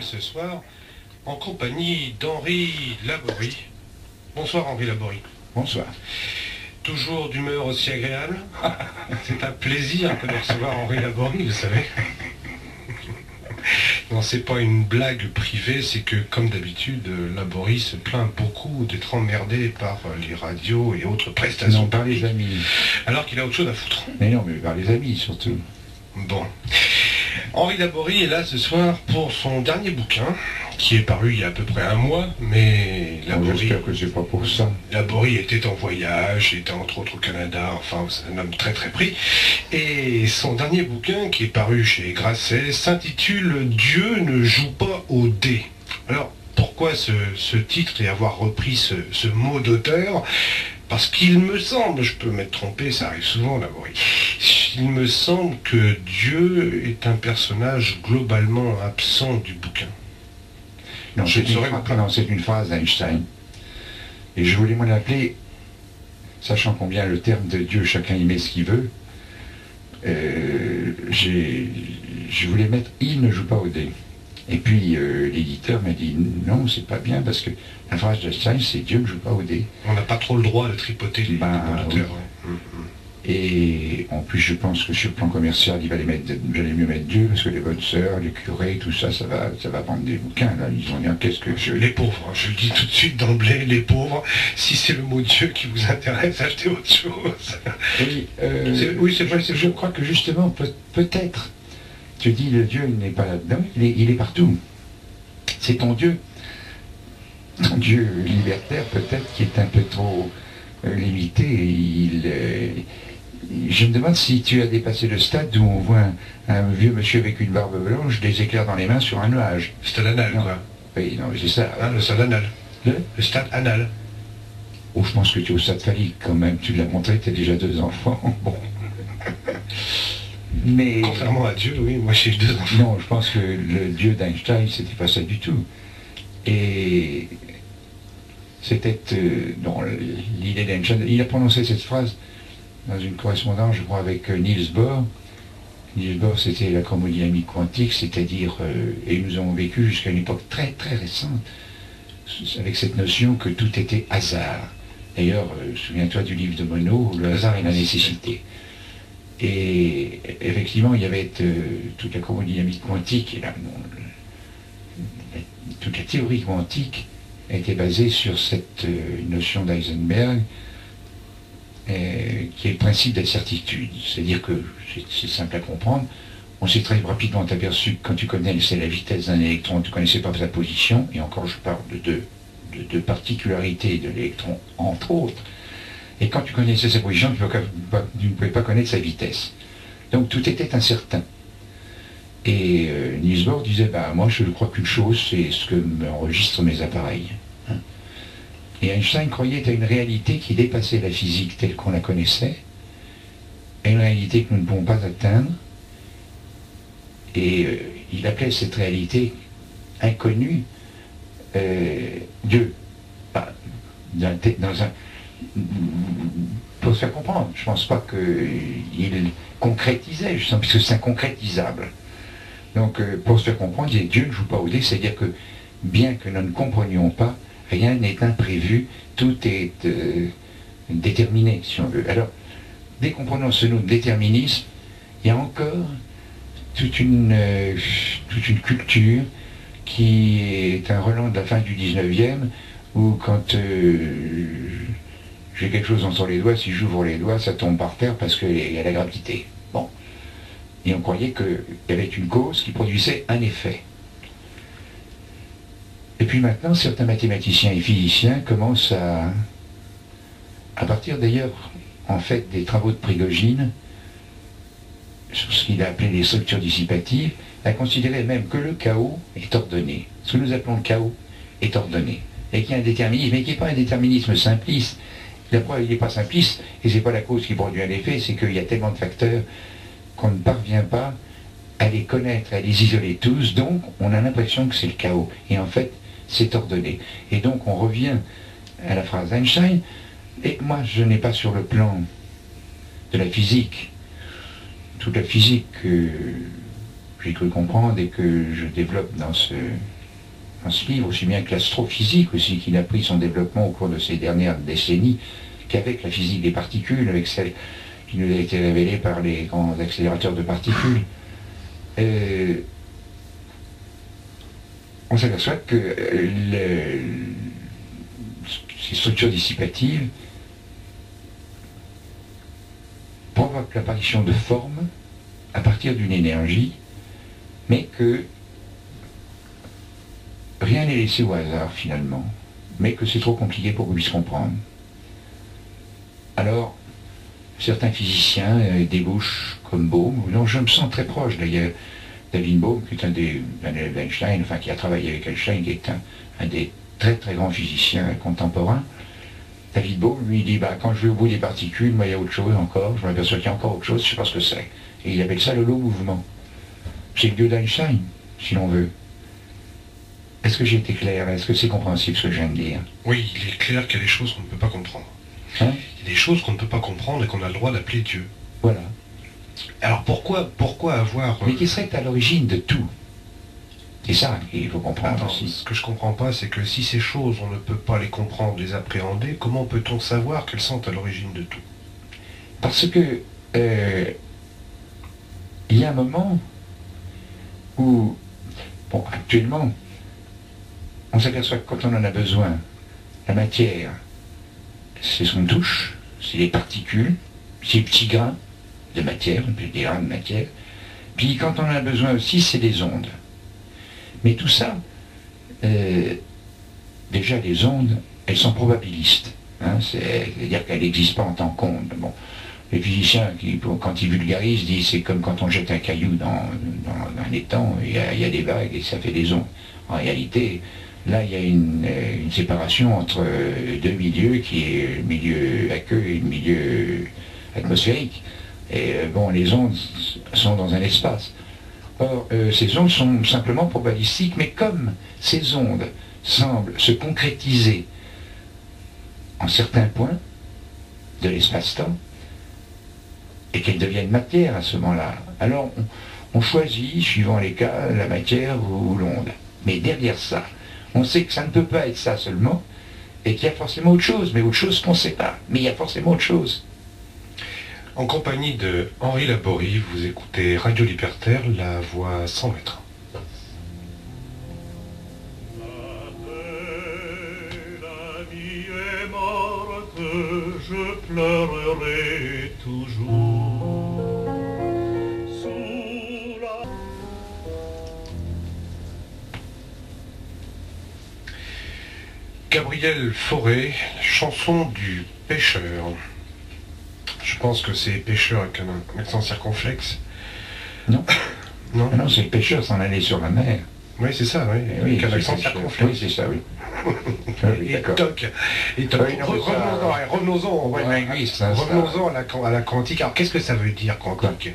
Ce soir en compagnie d'Henri Laborie. Bonsoir Henri Laborie. Bonsoir. Toujours d'humeur aussi agréable. C'est un plaisir que de recevoir Henri Laborie, vous savez. Non, c'est pas une blague privée, c'est que, comme d'habitude, Laborie se plaint beaucoup d'être emmerdé par les radios et autres prestations. Non, par les amis. Alors qu'il a autre chose à foutre. Mais non, mais par les amis surtout. Bon. Henri Laborie est là ce soir pour son dernier bouquin, qui est paru il y a à peu près un mois, mais Laborie, J'espère que c'est pas pour ça. Laborie était en voyage, était entre autres au Canada, enfin c'est un homme très très pris. Et son dernier bouquin, qui est paru chez Grasset, s'intitule Dieu ne joue pas au dé. Alors, pourquoi ce, ce titre et avoir repris ce, ce mot d'auteur? Parce qu'il me semble, je peux m'être trompé, ça arrive souvent Laborie, il me semble que Dieu est un personnage globalement absent du bouquin. Non, Je c'est une, c'est une phrase d'Einstein. Et je voulais m'en appeler, sachant combien le terme de Dieu, chacun y met ce qu'il veut, euh, je voulais mettre Il ne joue pas au dé. Et puis euh, l'éditeur m'a dit non, c'est pas bien parce que la phrase d'Einstein, c'est Dieu ne joue pas au dé. On n'a pas trop le droit de tripoter les. Mm, Et en plus, je pense que sur le plan commercial, il va les mettre, j'allais mieux mettre Dieu, parce que les bonnes sœurs, les curés, tout ça, ça va, ça va vendre des bouquins. Là. Ils vont dire qu'est-ce que je. Les pauvres, hein, je le dis tout de suite d'emblée, les pauvres, si c'est le mot Dieu qui vous intéresse, achetez autre chose. Oui, euh, C'est- oui, c'est vrai, Je crois que justement, peut- peut-être, tu dis le Dieu n'est pas là-dedans, il est, il est partout. C'est ton Dieu, ton Dieu libertaire peut-être qui est un peu trop euh, limité. Il, euh, je me demande si tu as dépassé le stade où on voit un, un vieux monsieur avec une barbe blanche, des éclairs dans les mains sur un nuage. C'est l'anal, Non. quoi. Oui, non, mais c'est ça. Hein, le stade anal. Le? Le stade anal. Oh, je pense que tu es au stade phallique quand même. Tu l'as montré, tu as déjà deux enfants. Bon. Mais. Contrairement à Dieu, oui, moi j'ai eu deux enfants. Non, je pense que le dieu d'Einstein, c'était pas ça du tout. Et c'était euh, l'idée d'Einstein. Il a prononcé cette phrase dans une correspondance, je crois, avec euh, Niels Bohr. Niels Bohr, c'était la chromodynamique quantique, c'est-à-dire, euh, et nous avons vécu jusqu'à une époque très très récente avec cette notion que tout était hasard. D'ailleurs, euh, souviens-toi du livre de Monod, le hasard et la nécessité. Et effectivement, il y avait euh, toute la chromodynamique quantique, et toute la théorie quantique a été basée sur cette euh, notion d'Eisenberg, euh, qui est le principe de la certitude. C'est-à-dire que, c'est- c'est simple à comprendre, on s'est très rapidement aperçu que quand tu connaissais la vitesse d'un électron, tu ne connaissais pas sa position, et encore je parle de deux, de deux particularités de l'électron, entre autres, et quand tu connaissais sa position, tu, ne pouvais pas connaître sa vitesse. Donc tout était incertain. Et euh, Niels Bohr disait, bah, moi je crois qu'une chose, c'est ce que m'enregistrent mes appareils. Hein. Et Einstein croyait à une réalité qui dépassait la physique telle qu'on la connaissait, à une réalité que nous ne pouvons pas atteindre. Et euh, il appelait cette réalité inconnue euh, Dieu. Dans, dans un, pour se faire comprendre. Je ne pense pas qu'il concrétisait, justement, puisque c'est inconcrétisable. Donc, euh, pour se faire comprendre, Dieu ne joue pas au dé, c'est-à-dire que bien que nous ne comprenions pas, rien n'est imprévu, tout est euh, déterminé, si on veut. Alors, dès qu'on prononce ce nom de déterminisme, il y a encore toute une, euh, culture qui est un relan de la fin du 19e, où quand euh, j'ai quelque chose entre les doigts, si j'ouvre les doigts, ça tombe par terre parce qu'il y a la gravité. Bon. Et on croyait qu'il y avait une cause qui produisait un effet. Et puis maintenant, certains mathématiciens et physiciens commencent à, à partir d'ailleurs, en fait, des travaux de Prigogine, sur ce qu'il a appelé les structures dissipatives, à considérer même que le chaos est ordonné. Ce que nous appelons le chaos est ordonné. Et qu'il y a un déterminisme, mais qui n'est pas un déterminisme simpliste. Preuve, il n'est pas simpliste, et c'est pas la cause qui produit un effet, c'est qu'il y a tellement de facteurs qu'on ne parvient pas à les connaître, à les isoler tous, donc on a l'impression que c'est le chaos. Et en fait, c'est ordonné. Et donc on revient à la phrase d'Einstein, et moi je n'ai pas sur le plan de la physique, toute la physique, euh, j'ai cru comprendre et que je développe dans ce, ce livre, aussi bien que l'astrophysique aussi, qui a pris son développement au cours de ces dernières décennies, qu'avec la physique des particules, avec celle qui nous a été révélée par les grands accélérateurs de particules. Euh, on s'aperçoit que euh, ces structures dissipatives provoquent l'apparition de formes à partir d'une énergie, mais que rien n'est laissé au hasard finalement, mais que c'est trop compliqué pour qu'on puisse comprendre. Alors, certains physiciens euh, débouchent comme Bohm, dont je me sens très proche d'ailleurs, David Bohm, qui est un des enfin qui a travaillé avec Einstein, qui est un, des très très grands physiciens contemporains. David Bohm, lui, dit, bah, quand je vais au bout des particules, moi, il y a autre chose encore, je m'aperçois qu'il y a encore autre chose, je ne sais pas ce que c'est. Et il appelle ça le lot mouvement. C'est le dieu d'Einstein, si l'on veut. Est-ce que j'ai été clair? Est-ce que c'est compréhensible ce que je viens de dire? Oui, il est clair qu'il y a des choses qu'on ne peut pas comprendre. Hein? Il y a des choses qu'on ne peut pas comprendre et qu'on a le droit d'appeler Dieu. Voilà. Alors pourquoi, pourquoi avoir... Mais qui serait à l'origine de tout? C'est ça qu'il faut comprendre aussi. ce que je comprends pas, c'est que si ces choses, on ne peut pas les comprendre, les appréhender, comment peut-on savoir qu'elles sont à l'origine de tout? Parce que euh, il y a un moment où, bon, actuellement, on s'aperçoit que quand on en a besoin, la matière, c'est son touche, c'est les particules, c'est les petits grains de matière, des grains de matière. Puis quand on en a besoin aussi, c'est des ondes. Mais tout ça, euh, déjà les ondes, elles sont probabilistes. Hein, C'est-à-dire qu'elles n'existent pas en tant qu'ondes. Bon, les physiciens, quand ils vulgarisent, disent c'est comme quand on jette un caillou dans, un étang, il y, a, des vagues et ça fait des ondes. En réalité, là, il y a une, une séparation entre deux milieux, qui est le milieu aqueux et le milieu atmosphérique. Et bon, les ondes sont dans un espace. Or, euh, ces ondes sont simplement probabilistiques, mais comme ces ondes semblent se concrétiser en certains points de l'espace-temps, et qu'elles deviennent matière à ce moment-là, alors on, choisit, suivant les cas, la matière ou l'onde. Mais derrière ça, on sait que ça ne peut pas être ça seulement, et qu'il y a forcément autre chose, mais autre chose qu'on ne sait pas. Mais il y a forcément autre chose. En compagnie de Henri Laborie, vous écoutez Radio Libertaire, la voix 100 mètres. je pleurerai toujours Gabriel Fauré, chanson du pêcheur. Je pense que c'est pêcheur avec un accent circonflexe. Non. Non, Ah non, c'est pêcheur s'en aller sur la mer. Oui, c'est ça, oui. Eh avec un accent circonflexe. Oui, c'est ça, oui. Ah oui, Et toc. Et toc. Oui, Revenons-en, ouais, ouais. Oui, ça- Revenons-en à la, à la quantique. Alors, qu'est-ce que ça veut dire, quantique?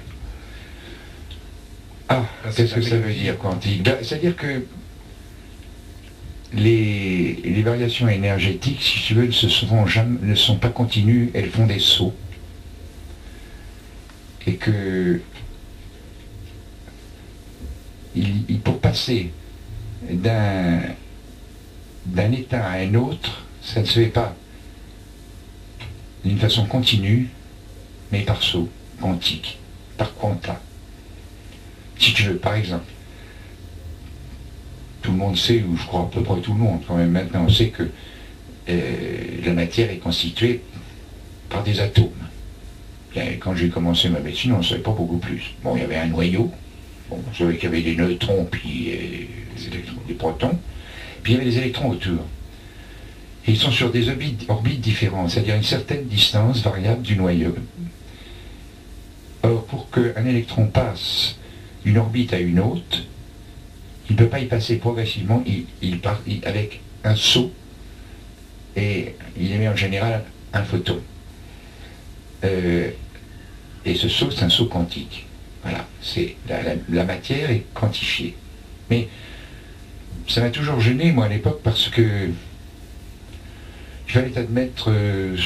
Ah, Ah, qu'est-ce que ça veut dire quantique? Ben, C'est-à-dire que les, variations énergétiques, si tu veux, ne, sont pas continues, elles font des sauts. Et que il, il- pour passer d'un d'un état à un autre, ça ne se fait pas d'une façon continue, mais par saut quantique, par quanta. Si tu veux, par exemple, tout le monde sait, ou je crois à peu près tout le monde quand même maintenant, sait que euh, la matière est constituée par des atomes. Quand j'ai commencé ma médecine, on ne savait pas beaucoup plus. Bon, il y avait un noyau, bon, on savait qu'il y avait des neutrons, puis euh, des protons, puis il y avait des électrons autour. Et ils sont sur des orbites, orbites différentes, c'est-à-dire une certaine distance variable du noyau. Or, pour qu'un électron passe d'une orbite à une autre, il ne peut pas y passer progressivement, il, part avec un saut, et il émet en général un photon. Euh, et ce saut, c'est un saut quantique. Voilà, c'est la, matière est quantifiée. Mais ça m'a toujours gêné, moi, à l'époque, parce que il fallait admettre euh,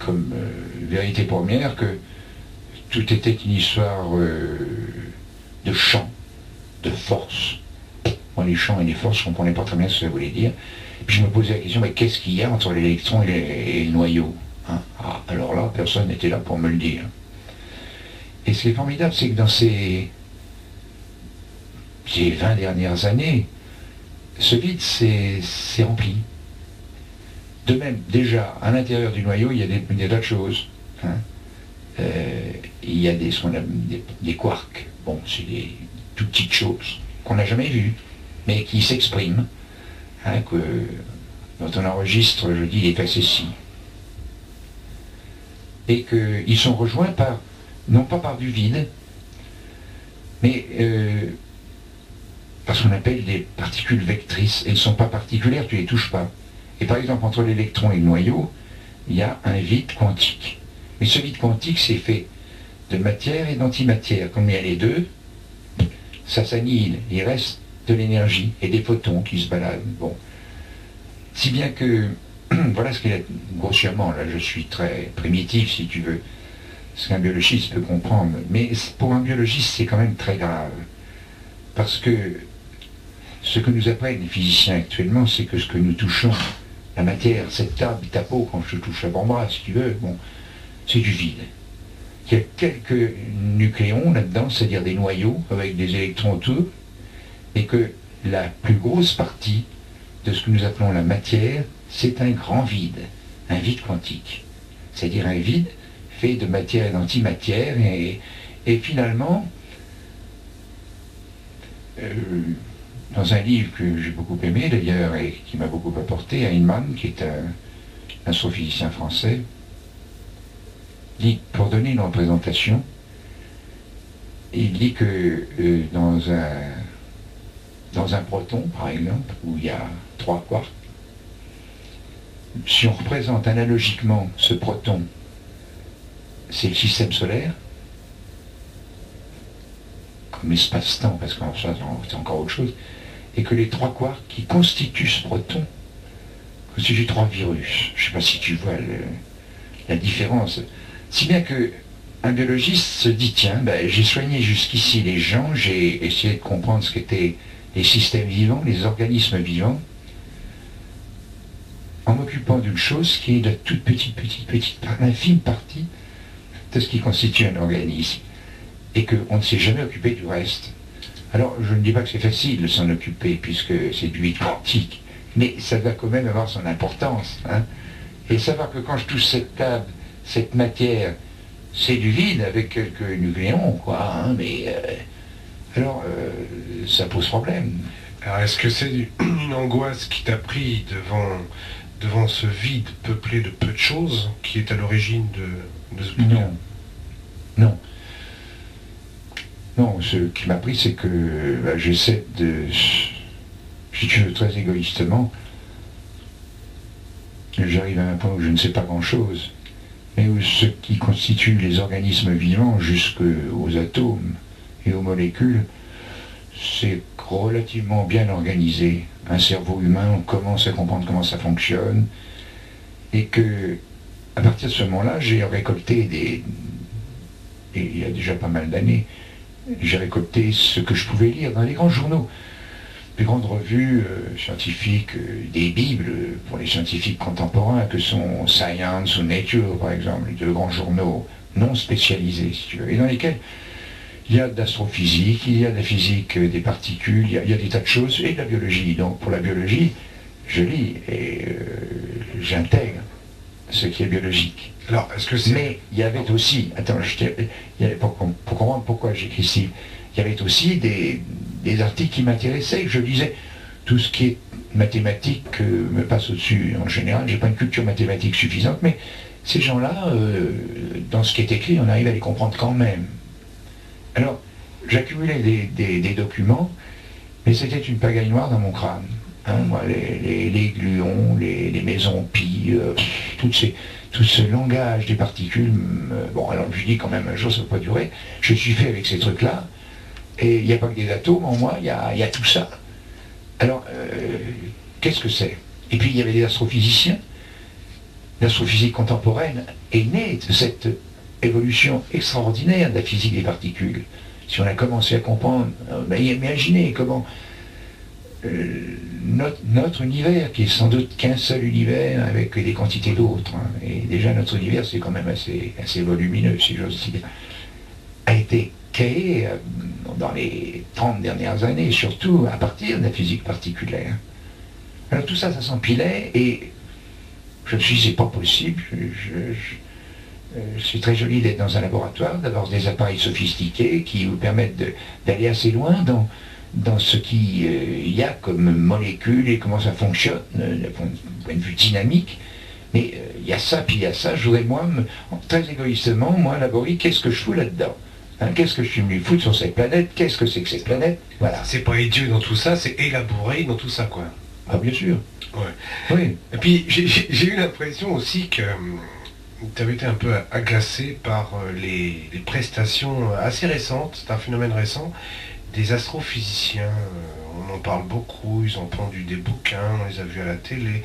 comme euh, vérité première que tout était une histoire de champ, de force. Moi, les champs et les forces, je ne comprenais pas très bien ce que ça voulait dire. Puis je me posais la question, mais qu'est-ce qu'il y a entre l'électron et, le noyau hein? Ah, Alors là, personne n'était là pour me le dire. Et ce qui est formidable, c'est que dans ces, ces 20 dernières années, ce vide s'est rempli. De même, déjà, à l'intérieur du noyau, il y a des, tas de choses. Hein. Euh, il y a des, des, quarks. Bon, c'est des petites choses qu'on n'a jamais vues, mais qui s'expriment, hein, que, dont on enregistre, je dis, les facéties. Et qu'ils sont rejoints par, non pas par du vide, mais euh, par ce qu'on appelle des particules vectrices. Elles ne sont pas particulières, tu ne les touches pas. Et par exemple, entre l'électron et le noyau, il y a un vide quantique. Mais ce vide quantique, c'est fait de matière et d'antimatière. Comme il y a les deux, ça s'annihile. Il reste de l'énergie et des photons qui se baladent. Bon. Si bien que, voilà ce qu'il est, grossièrement, là je suis très primitif si tu veux, ce qu'un biologiste peut comprendre. Mais pour un biologiste, c'est quand même très grave. Parce que ce que nous apprennent les physiciens actuellement, c'est que ce que nous touchons, la matière, cette table, ta peau, quand je touche l'avant-bras, si tu veux, bon, c'est du vide. Il y a quelques nucléons là-dedans, c'est-à-dire des noyaux avec des électrons autour, et que la plus grosse partie de ce que nous appelons la matière, c'est un grand vide, un vide quantique. C'est-à-dire un vide fait de matière et d'antimatière, et, finalement, euh, dans un livre que j'ai beaucoup aimé d'ailleurs et qui m'a beaucoup apporté, Heinemann, qui est un astrophysicien français, pour donner une représentation, il dit que euh, dans, un, proton, par exemple, où il y a trois quarks, si on représente analogiquement ce proton, c'est le système solaire, comme l'espace-temps, parce qu'en ça c'est encore autre chose, et que les trois quarks qui constituent ce proton constituent trois virus. Je ne sais pas si tu vois la différence. Si bien que un biologiste se dit, tiens, ben, j'ai soigné jusqu'ici les gens, j'ai essayé de comprendre ce qu'étaient les systèmes vivants, les organismes vivants, en m'occupant d'une chose qui est de toute petite, petite, petite, infime partie de ce qui constitue un organisme, et qu'on ne s'est jamais occupé du reste. Alors, je ne dis pas que c'est facile de s'en occuper, puisque c'est du vide quantique, mais ça va quand même avoir son importance. Hein. Et savoir que quand je touche cette table, cette matière, c'est du vide avec quelques nucléons, quoi, hein, mais euh, alors euh, ça pose problème. Alors est-ce que c'est une angoisse qui t'a pris devant, devant ce vide peuplé de peu de choses qui est à l'origine de, ce bouquin Non. Non. Non, ce qui m'a pris, c'est que bah, j'essaie de, si tu veux, très égoïstement, j'arrive à un point où je ne sais pas grand-chose mais ce qui constitue les organismes vivants jusqu'aux atomes et aux molécules, c'est relativement bien organisé. Un cerveau humain, commence à comprendre comment ça fonctionne, et que, à partir de ce moment-là, j'ai récolté des. Et il y a déjà pas mal d'années, j'ai récolté ce que je pouvais lire dans les grands journaux les grandes revues euh, scientifiques, euh, des bibles pour les scientifiques contemporains que sont Science ou Nature, par exemple, de grands journaux non spécialisés, si tu veux, et dans lesquels il y a de l'astrophysique, il y a de la physique euh, des particules, il y, a, des tas de choses, et de la biologie. Donc pour la biologie, je lis et j'intègre ce qui est biologique. Alors, est-ce que c'est... Mais il y avait aussi, attends, je pour, pour comprendre pourquoi j'écris ici, il y avait aussi des, des articles qui m'intéressaient. Je lisais tout ce qui est mathématique euh, me passe au-dessus. En général, j'ai pas une culture mathématique suffisante, mais ces gens-là, euh, dans ce qui est écrit, on arrive à les comprendre quand même. Alors, j'accumulais des, documents, mais c'était une pagaille noire dans mon crâne. Hein, moi, les, gluons, les, maisons pi, euh, tout ce langage des particules, bon, alors je dis quand même un jour ça ne peut pas durer, je suis fait avec ces trucs-là, et il n'y a pas que des atomes en moi, il y a, tout ça. Alors, euh, qu'est-ce que c'est? Et puis il y avait des astrophysiciens. L'astrophysique contemporaine est née de cette évolution extraordinaire de la physique des particules. si on a commencé à comprendre, euh, ben, imaginez comment euh, notre, univers, qui est sans doute qu'un seul univers avec des quantités d'autres, hein, et déjà notre univers c'est quand même assez, assez volumineux, si j'ose dire, a été euh, dans les 30 dernières années, surtout à partir de la physique particulière. Alors tout ça, ça s'empilait, et je me suis dit, c'est pas possible, euh, c'est très joli d'être dans un laboratoire, d'avoir des appareils sophistiqués qui vous permettent d'aller assez loin dans, dans ce qu'il euh, y a comme molécules et comment ça fonctionne, d'un point de vue dynamique. Mais il y a ça, puis il y a ça. Je voudrais, moi, très égoïstement, moi, élaborer qu'est-ce que je fous là-dedans? Hein, qu'est-ce que je suis venu foutre sur cette planète? Qu'est-ce que c'est que cette planète? Voilà. C'est pas Dieu dans tout ça, c'est élaboré dans tout ça, quoi. Ah, bien sûr. Ouais. Oui. Et puis, j'ai eu l'impression aussi que hum, tu avais été un peu agacé par euh, les, prestations assez récentes, c'est un phénomène récent, des astrophysiciens. Euh, on en parle beaucoup, ils ont pendu des bouquins, on les a vus à la télé.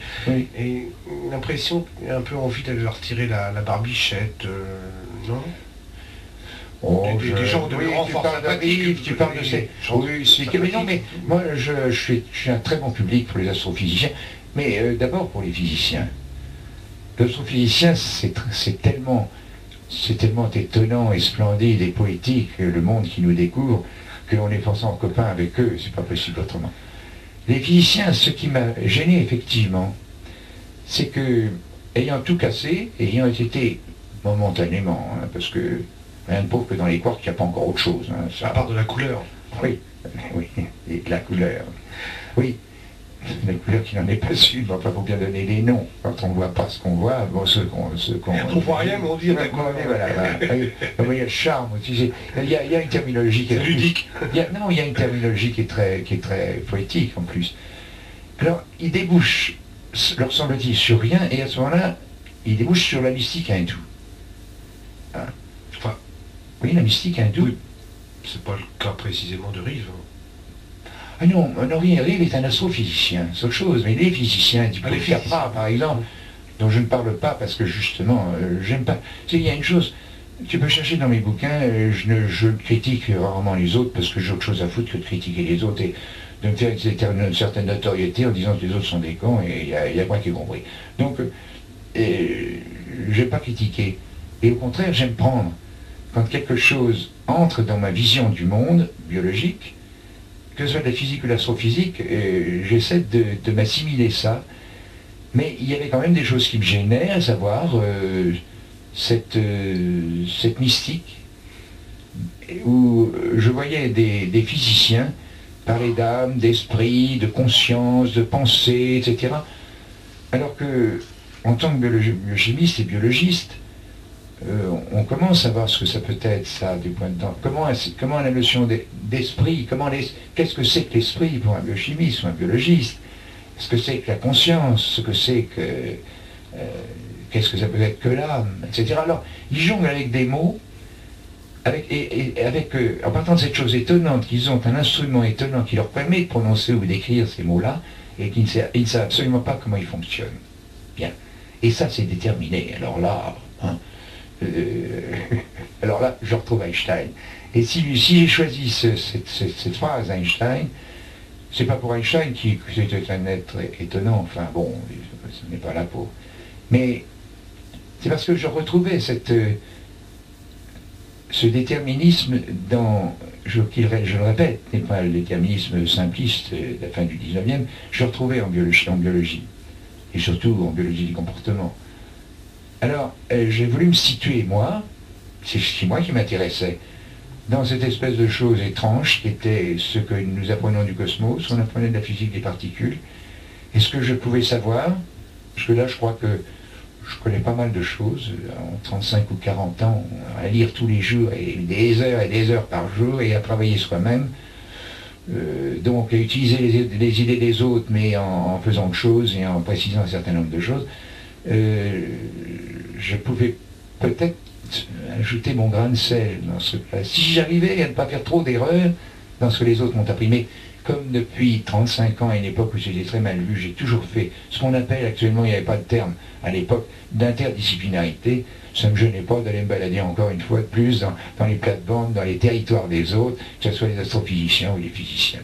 Et l'impression, un peu envie d'aller leur tirer la, barbichette, euh, non? Oh, gens de oui, tu parles de, tu parles de ces... Oui, mais non, mais moi, je, suis, un très bon public pour les astrophysiciens, mais d'abord pour les physiciens. L'astrophysicien, c'est tellement, tellement étonnant et splendide et poétique, le monde qui nous découvre, que l'on est forcément copain avec eux, c'est pas possible autrement. Les physiciens, ce qui m'a gêné effectivement, c'est que, ayant tout cassé, ayant été momentanément, hein, parce que rien de pauvre que dans les quarks, il n'y a pas encore autre chose. Hein, ça... À part de la couleur. Oui, oui, et de la couleur. Oui, la couleur qui n'en est pas une, enfin, faut bien donner les noms. Quand on ne voit pas ce qu'on voit, bon, ce qu'on... on voit rien, mais on dit d'accord. Voilà, Il y a le charme, il y a, il y a une terminologie qui est... ludique. non, il y a une terminologie qui est, très, qui est très poétique, en plus. Alors, il débouche, leur semble-t-il, sur rien, et à ce moment-là, il débouche sur la mystique hindoue. Hein oui, la mystique hindoue. Oui. C'est pas le cas précisément de Rive. Hein. Ah non, Honoré Rive est un astrophysicien, c'est autre chose, mais les physiciens, du Capra, par exemple, dont je ne parle pas parce que justement, euh, j'aime pas. Tu sais, il y a une chose, tu peux chercher dans mes bouquins, euh, je, ne, je critique rarement les autres parce que j'ai autre chose à foutre que de critiquer les autres et de me faire une, certaine notoriété en disant que les autres sont des cons et il y, a, y moi qui ai compris. Donc, euh, je n'ai pas critiqué. Et au contraire, j'aime prendre, quand quelque chose entre dans ma vision du monde biologique, que ce soit de la physique ou de l'astrophysique, euh, j'essaie de, m'assimiler ça. Mais il y avait quand même des choses qui me gênaient, à savoir euh, cette, euh, cette mystique, où je voyais des, physiciens parler d'âme, d'esprit, de conscience, de pensée, etc. Alors que, en tant que biochimiste et biologiste, euh, on commence à voir ce que ça peut être, ça, du point de vue... Comment, comment la notion d'esprit, qu'est-ce que c'est que l'esprit pour un biochimiste ou un biologiste? Ce que c'est que la conscience, ce que c'est que... Euh, qu'est-ce que ça peut être que l'âme, etc. Alors, ils jonglent avec des mots, avec, euh, en partant de cette chose étonnante qu'ils ont un instrument étonnant qui leur permet de prononcer ou d'écrire ces mots-là, et qu'ils ne, savent absolument pas comment ils fonctionnent. Bien. Et ça, c'est déterminé. Alors là, alors là, je retrouve Einstein. Et si, j'ai choisi cette, phrase Einstein, c'est pas pour Einstein qui c'était un être étonnant, enfin bon, ce n'est pas là pour. Mais c'est parce que je retrouvais cette, ce déterminisme dans, je, le répète, n'est pas le déterminisme simpliste de la fin du 19e, je retrouvais en biologie, en biologie, et surtout en biologie du comportement. Alors, euh, j'ai voulu me situer, moi, c'est moi qui m'intéressais, dans cette espèce de chose étrange qui était ce que nous apprenons du cosmos, on apprenait de la physique des particules. est ce que je pouvais savoir, parce que là, je crois que je connais pas mal de choses, en 35 ou 40 ans, à lire tous les jours, et des heures et des heures par jour, et à travailler soi-même. Euh, donc, à utiliser les, idées des autres, mais en, en faisant de choses et en précisant un certain nombre de choses. Euh, je pouvais peut-être ajouter mon grain de sel dans ce cas. Si j'arrivais à ne pas faire trop d'erreurs dans ce que les autres m'ont appris. Mais comme depuis 35 ans, à une époque où c'était très mal vu, j'ai toujours fait ce qu'on appelle actuellement, il n'y avait pas de terme à l'époque, d'interdisciplinarité. Ça ne me gênait pas d'aller me balader encore une fois de plus dans, dans les plates-bandes, dans les territoires des autres, que ce soit les astrophysiciens ou les physiciens.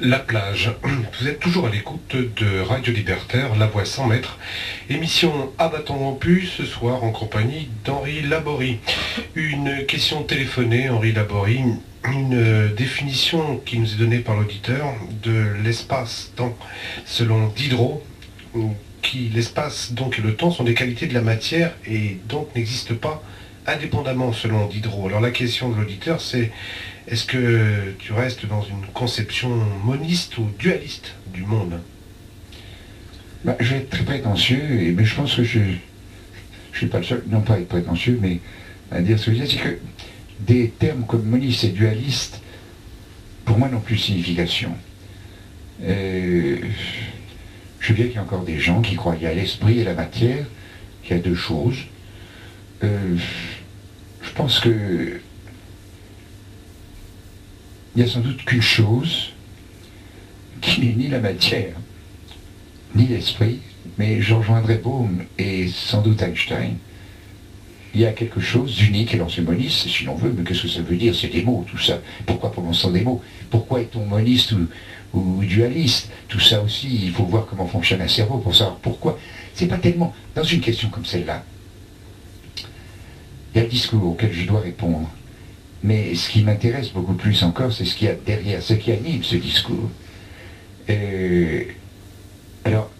La plage. Vous êtes toujours à l'écoute de Radio Libertaire, La Voix 100 mètres. Émission abattant en plus ce soir en compagnie d'Henri Laborie. Une question téléphonée, Henri Laborie. Une définition qui nous est donnée par l'auditeur de l'espace-temps selon Diderot, qui l'espace donc et le temps sont des qualités de la matière et donc n'existent pas indépendamment selon Diderot. Alors la question de l'auditeur c'est est-ce que tu restes dans une conception moniste ou dualiste du monde? Bah, Je vais être très prétentieux, mais je pense que je ne suis pas le seul, non pas être prétentieux, mais à dire ce que je dis, c'est que des termes comme moniste et dualiste, pour moi, n'ont plus de signification. Euh, je veux qu'il y a encore des gens qui croient qu'il y a l'esprit et la matière, qu'il y a deux choses. Euh, je pense que il n'y a sans doute qu'une chose qui n'est ni la matière, ni l'esprit, mais je rejoindrai Bohm et sans doute Einstein. Il y a quelque chose d'unique, alors c'est moniste, si l'on veut, mais qu'est-ce que ça veut dire? C'est des mots, tout ça. Pourquoi prononçons des mots? Pourquoi est-on moniste ou, dualiste? Tout ça aussi, il faut voir comment fonctionne un cerveau pour savoir pourquoi. C'est pas tellement dans une question comme celle-là. Il y a le discours auquel je dois répondre. Mais ce qui m'intéresse beaucoup plus encore, c'est ce qu'il y a derrière, ce qui anime ce discours. Euh, alors,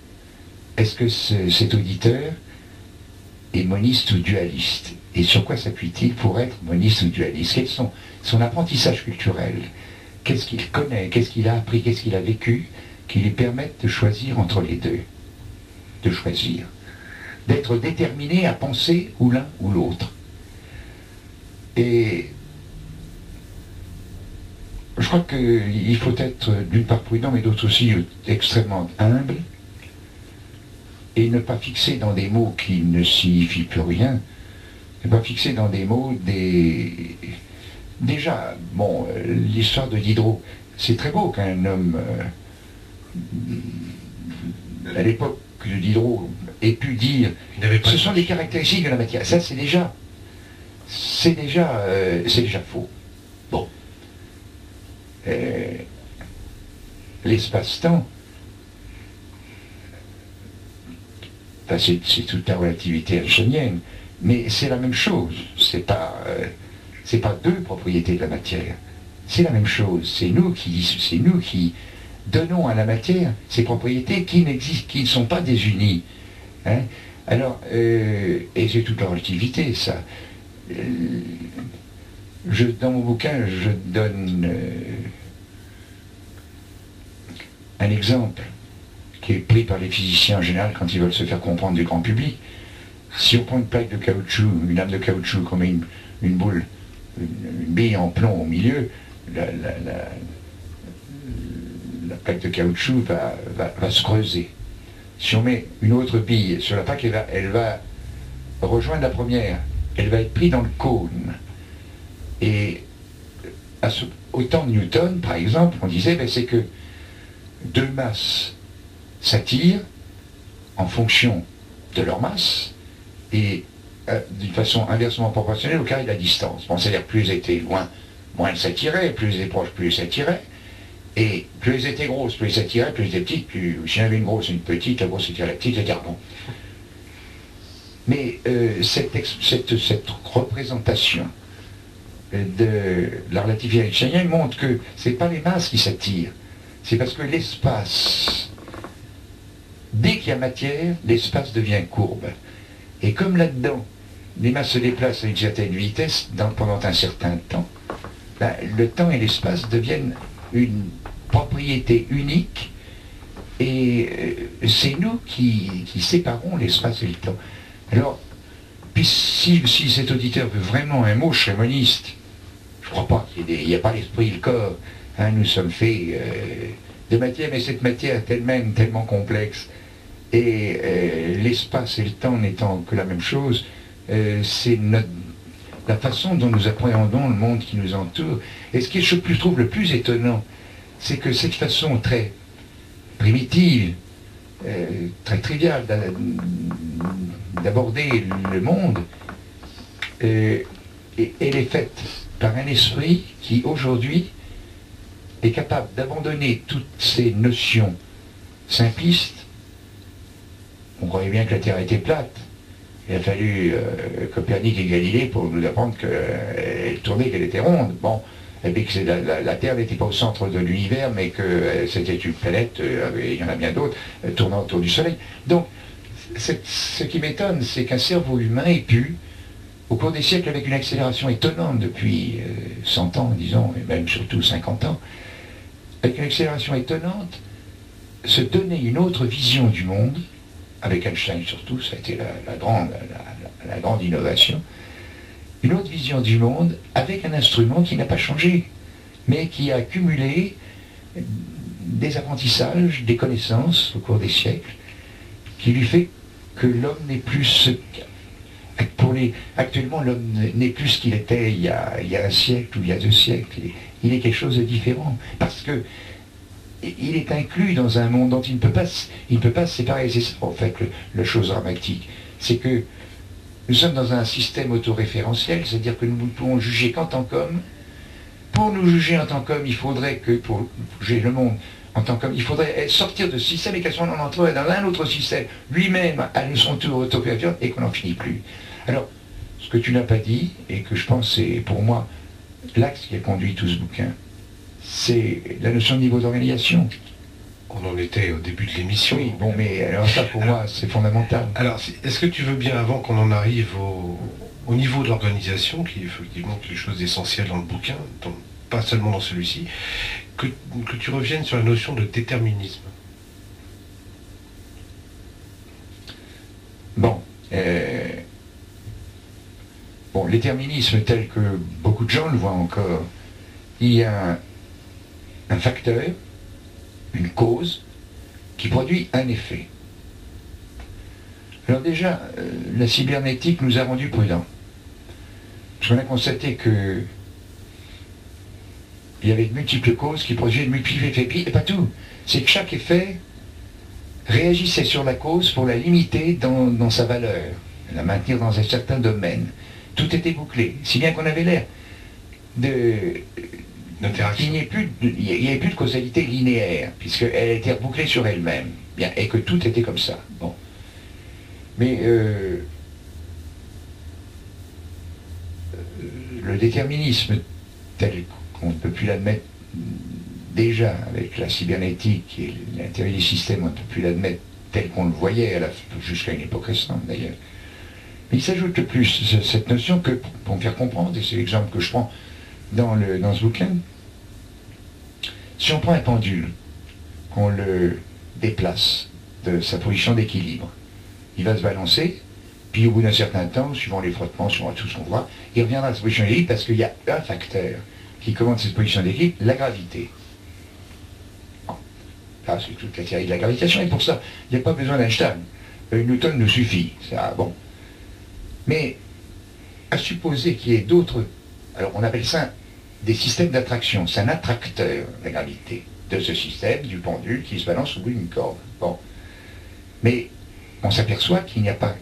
est-ce que cet auditeur est moniste ou dualiste? Et sur quoi s'appuie-t-il pour être moniste ou dualiste? Quels sont son apprentissage culturel? Qu'est-ce qu'il connaît? Qu'est-ce qu'il a appris? Qu'est-ce qu'il a vécu qui lui permettent de choisir entre les deux? De choisir. D'être déterminé à penser ou l'un ou l'autre. Et je crois qu'il faut être d'une part prudent, mais d'autre aussi extrêmement humble, et ne pas fixer dans des mots qui ne signifient plus rien, ne pas fixer dans des mots des... Déjà, bon, l'histoire de Diderot, c'est très beau qu'un homme, euh, à l'époque de Diderot, ait pu dire, ce sont des caractéristiques de la matière. Ça, c'est déjà, c'est déjà, euh, c'est déjà faux. Euh, l'espace-temps, c'est toute la relativité einsteinienne, mais c'est la même chose. C'est pas, euh, pas deux propriétés de la matière. C'est la même chose. C'est nous qui, c'est nous qui donnons à la matière ces propriétés qui n'existent, qui ne sont pas désunies. Hein. Alors, euh, et c'est toute la relativité, ça. je, dans mon bouquin, je donne un exemple qui est pris par les physiciens en général quand ils veulent se faire comprendre du grand public. Si on prend une plaque de caoutchouc, une lame de caoutchouc, comme une, une boule, une, bille en plomb au milieu, la, plaque de caoutchouc va, se creuser. Si on met une autre bille sur la plaque, elle va, rejoindre la première. Elle va être prise dans le cône. Et au temps de Newton, par exemple, on disait, ben, c'est que deux masses s'attirent en fonction de leur masse et euh, d'une façon inversement proportionnelle au carré de la distance. C'est-à-dire plus elles étaient loin, moins elles s'attiraient, plus elles étaient proches, plus elles s'attiraient. Et plus elles étaient grosses, plus elles s'attiraient, plus elles étaient petites, plus si y avait une grosse une petite, la grosse était la petite, etc. Bon. Mais euh, cette, représentation de la relativité einsteinienne montre que ce n'est pas les masses qui s'attirent, c'est parce que l'espace, dès qu'il y a matière, l'espace devient courbe. Et comme là-dedans, les masses se déplacent à une certaine vitesse pendant un certain temps, ben, le temps et l'espace deviennent une propriété unique et euh, c'est nous qui, séparons l'espace et le temps. Alors, puis si, cet auditeur veut vraiment un mot, je Je crois pas qu'il n'y a pas l'esprit et le corps. Hein, nous sommes faits euh, de matière, mais cette matière est elle-même tellement complexe. Et euh, l'espace et le temps n'étant que la même chose, euh, c'est la façon dont nous appréhendons le monde qui nous entoure. Et ce que je trouve le plus étonnant, c'est que cette façon très primitive, très triviale d'aborder le monde, elle est faite par un esprit qui aujourd'hui est capable d'abandonner toutes ces notions simplistes. On croyait bien que la Terre était plate. Il a fallu euh, Copernic et Galilée pour nous apprendre qu'elle tournait, qu'elle était ronde. Bon, et puis que la, Terre n'était pas au centre de l'univers, mais que euh, c'était une planète, euh, il y en a bien d'autres, tournant autour du Soleil. Donc, ce qui m'étonne, c'est qu'un cerveau humain ait pu au cours des siècles, avec une accélération étonnante depuis 100 ans, disons, et même surtout 50 ans, avec une accélération étonnante, se donner une autre vision du monde, avec Einstein surtout, ça a été la, grande, innovation, une autre vision du monde avec un instrument qui n'a pas changé, mais qui a accumulé des apprentissages, des connaissances au cours des siècles, qui lui fait que l'homme n'est plus ce pour les, actuellement, l'homme n'est plus ce qu'il était il y, a, un siècle ou il y a deux siècles. Il est quelque chose de différent. Parce que il est inclus dans un monde dont il ne peut pas, il ne peut pas se séparer. C'est ça, en fait, le, chose dramatique. C'est que nous sommes dans un système autoréférentiel, c'est-à-dire que nous ne pouvons juger qu'en tant qu'homme. Pour nous juger en tant qu'homme, il faudrait que, pour juger le monde en tant qu'homme, il faudrait sortir de ce système et qu'à ce moment dans un autre système, lui-même à son tour autoréférentiel et qu'on n'en finit plus. Alors, ce que tu n'as pas dit, et que je pense c'est pour moi l'axe qui a conduit tout ce bouquin, c'est la notion de niveau d'organisation. On en était au début de l'émission. Oui, bon, mais alors ça pour moi c'est fondamental. Alors, est-ce que tu veux bien, avant qu'on en arrive au, niveau de l'organisation, qui est effectivement quelque chose d'essentiel dans le bouquin, pas seulement dans celui-ci, que, que tu reviennes sur la notion de déterminisme? Bon, euh, L'éterminisme tel que beaucoup de gens le voient encore, il y a un, facteur, une cause, qui produit un effet. Alors déjà, euh, la cybernétique nous a rendu prudents. Parce qu'on a constaté que il y avait de multiples causes qui produisaient de multiples effets. Et pas tout. C'est que chaque effet réagissait sur la cause pour la limiter dans sa valeur, la maintenir dans un certain domaine tout était bouclé, si bien qu'on avait l'air de qu'il n'y avait plus de causalité linéaire, puisqu'elle était bouclée sur elle-même, bien, et que tout était comme ça. Bon. Mais euh, le déterminisme tel qu'on ne peut plus l'admettre déjà avec la cybernétique et l'intérêt du système, on ne peut plus l'admettre tel qu'on le voyait jusqu'à une époque récente d'ailleurs. Mais il s'ajoute plus cette notion que, pour me faire comprendre, et c'est l'exemple que je prends dans, le, dans ce bouquin, si on prend un pendule, qu'on le déplace de sa position d'équilibre, il va se balancer, puis au bout d'un certain temps, suivant les frottements, suivant tout ce qu'on voit, il reviendra à sa position d'équilibre parce qu'il y a un facteur qui commande cette position d'équilibre, la gravité. Là, c'est toute la théorie de la gravitation, et pour ça, il n'y a pas besoin d'Einstein. Newton nous suffit. Ça, bon. Mais à supposer qu'il y ait d'autres, alors on appelle ça des systèmes d'attraction, c'est un attracteur, la gravité, de ce système, du pendule qui se balance au bout d'une corde. Bon. Mais on s'aperçoit qu'il n'y a pas,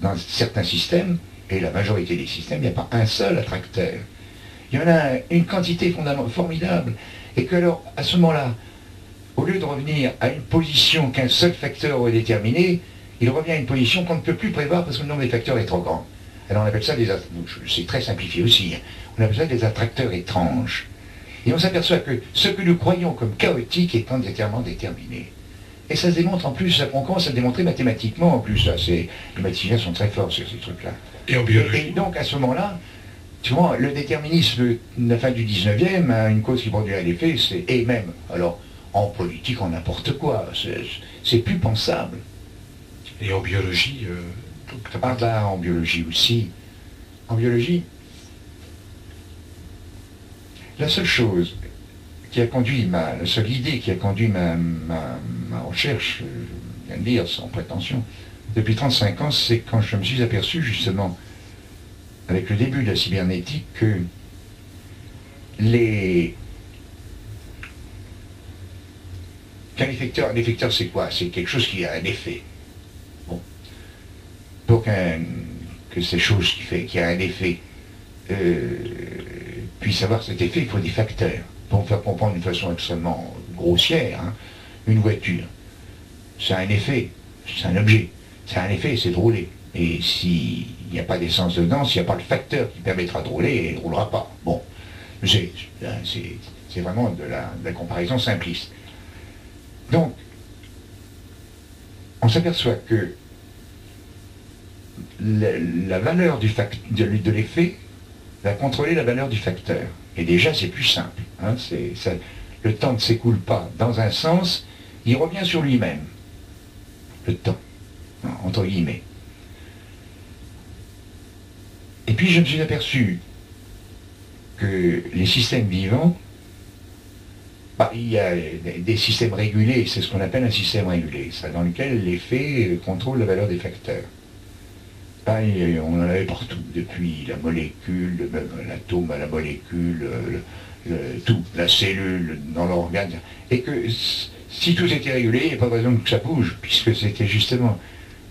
dans certains systèmes, et la majorité des systèmes, il n'y a pas un seul attracteur. Il y en a une quantité formidable. Et que alors, à ce moment-là, au lieu de revenir à une position qu'un seul facteur aurait déterminée, il revient à une position qu'on ne peut plus prévoir parce que le nombre des facteurs est trop grand. Alors on appelle ça des... C'est très simplifié aussi. Hein. On appelle ça des attracteurs étranges. Et on s'aperçoit que ce que nous croyons comme chaotique est entièrement déterminé. Et ça se démontre en plus, on commence à le démontrer mathématiquement en plus. Là, les mathématiciens sont très forts sur ces trucs-là. Et en biologie. Et, donc à ce moment-là, tu vois, le déterminisme de la fin du 19e, a une cause qui produit un effet, c'est et même, alors en politique, en n'importe quoi, c'est plus pensable. Et en biologie euh, Ah ben, en biologie aussi. En biologie, La seule chose qui a conduit ma, la seule idée qui a conduit ma, ma, ma recherche, je viens de dire sans prétention, depuis 35 ans, c'est quand je me suis aperçu justement, avec le début de la cybernétique, que les... Qu'un effecteur, un effecteur c'est quoi? C'est quelque chose qui a un effet. Pour que ces choses qui, fait, qui a un effet euh, puissent avoir cet effet, il faut des facteurs. Pour faire comprendre d'une façon extrêmement grossière, hein, une voiture, ça a un effet, c'est un objet. Ça a un effet, c'est de rouler. Et s'il n'y a pas d'essence dedans, s'il n'y a pas le facteur qui permettra de rouler, elle ne roulera pas. Bon, c'est vraiment de la, comparaison simpliste. Donc, on s'aperçoit que la, valeur de, l'effet va contrôler la valeur du facteur. Et déjà, c'est plus simple. Hein, le temps ne s'écoule pas dans un sens, il revient sur lui-même. Le temps, entre guillemets. Et puis je me suis aperçu que les systèmes vivants, bah, il y a des systèmes régulés, c'est ce qu'on appelle un système régulé, ça, dans lequel l'effet contrôle la valeur des facteurs. On en avait partout, depuis la molécule, l'atome à la molécule, tout, la cellule dans l'organe. Et que si tout était régulé, il n'y a pas de raison que ça bouge, puisque c'était justement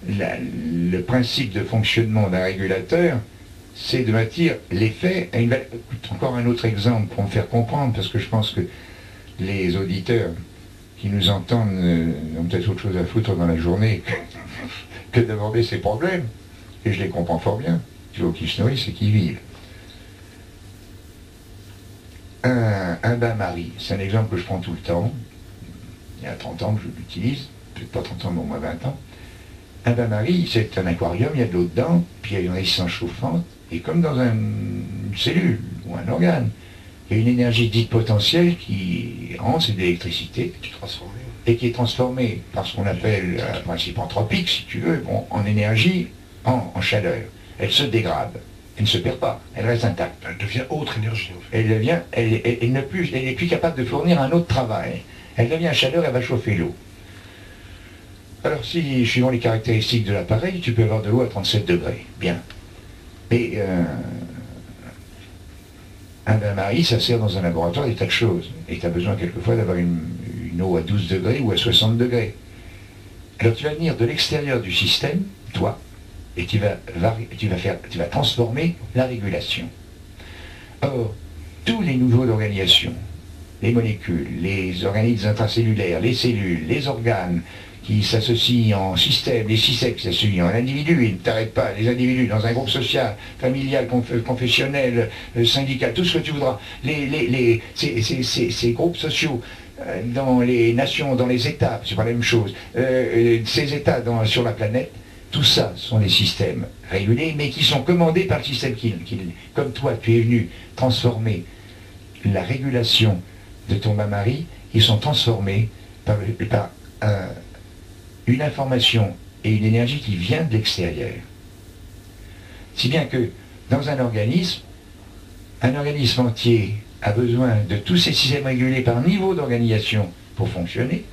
le principe de fonctionnement d'un régulateur, c'est de bâtir l'effet à une Encore un autre exemple pour me faire comprendre, parce que je pense que les auditeurs qui nous entendent euh, ont peut-être autre chose à foutre dans la journée que, d'aborder ces problèmes. Et je les comprends fort bien. Il faut qu'ils se nourrissent et qu'ils vivent. Un, un bain-marie, c'est un exemple que je prends tout le temps. Il y a 30 ans que je l'utilise, peut-être pas 30 ans, mais au moins 20 ans. Un bain-marie, c'est un aquarium, il y a de l'eau dedans, puis il y a une résistance chauffante, et comme dans une cellule ou un organe, il y a une énergie dite potentielle qui rentre, c'est de l'électricité, et qui est transformée par ce qu'on appelle un principe anthropique, si tu veux, bon, en énergie, en, chaleur. Elle se dégrade. Elle ne se perd pas, elle reste intacte. Elle devient autre énergie. En fait. Elle devient, elle, elle, n'est plus, elle est plus capable de fournir un autre travail. Elle devient chaleur, elle va chauffer l'eau. Alors si, suivant les caractéristiques de l'appareil, tu peux avoir de l'eau à 37 degrés. Bien. Mais euh, un bain-marie, ça sert dans un laboratoire des tas de choses. Et tu as besoin quelquefois d'avoir une, eau à 12 degrés ou à 60 degrés. Alors tu vas venir de l'extérieur du système, toi, et tu vas, faire, tu vas transformer la régulation. Or, tous les nouveaux d'organisation, les molécules, les organismes intracellulaires, les cellules, les organes, qui s'associent en système, les systèmes qui s'associent en individus, ils ne t'arrêtent pas, les individus dans un groupe social, familial, confessionnel, euh, syndical, tout ce que tu voudras, les, les, ces, groupes sociaux euh, dans les nations, dans les États, c'est pas la même chose, euh, ces États dans, sur la planète, tout ça sont des systèmes régulés, mais qui sont commandés par le système qui, comme toi, tu es venu transformer la régulation de ton bain-marie, ils sont transformés par, par une information et une énergie qui vient de l'extérieur. Si bien que dans un organisme, un organisme entier a besoin de tous ces systèmes régulés par niveau d'organisation pour fonctionner,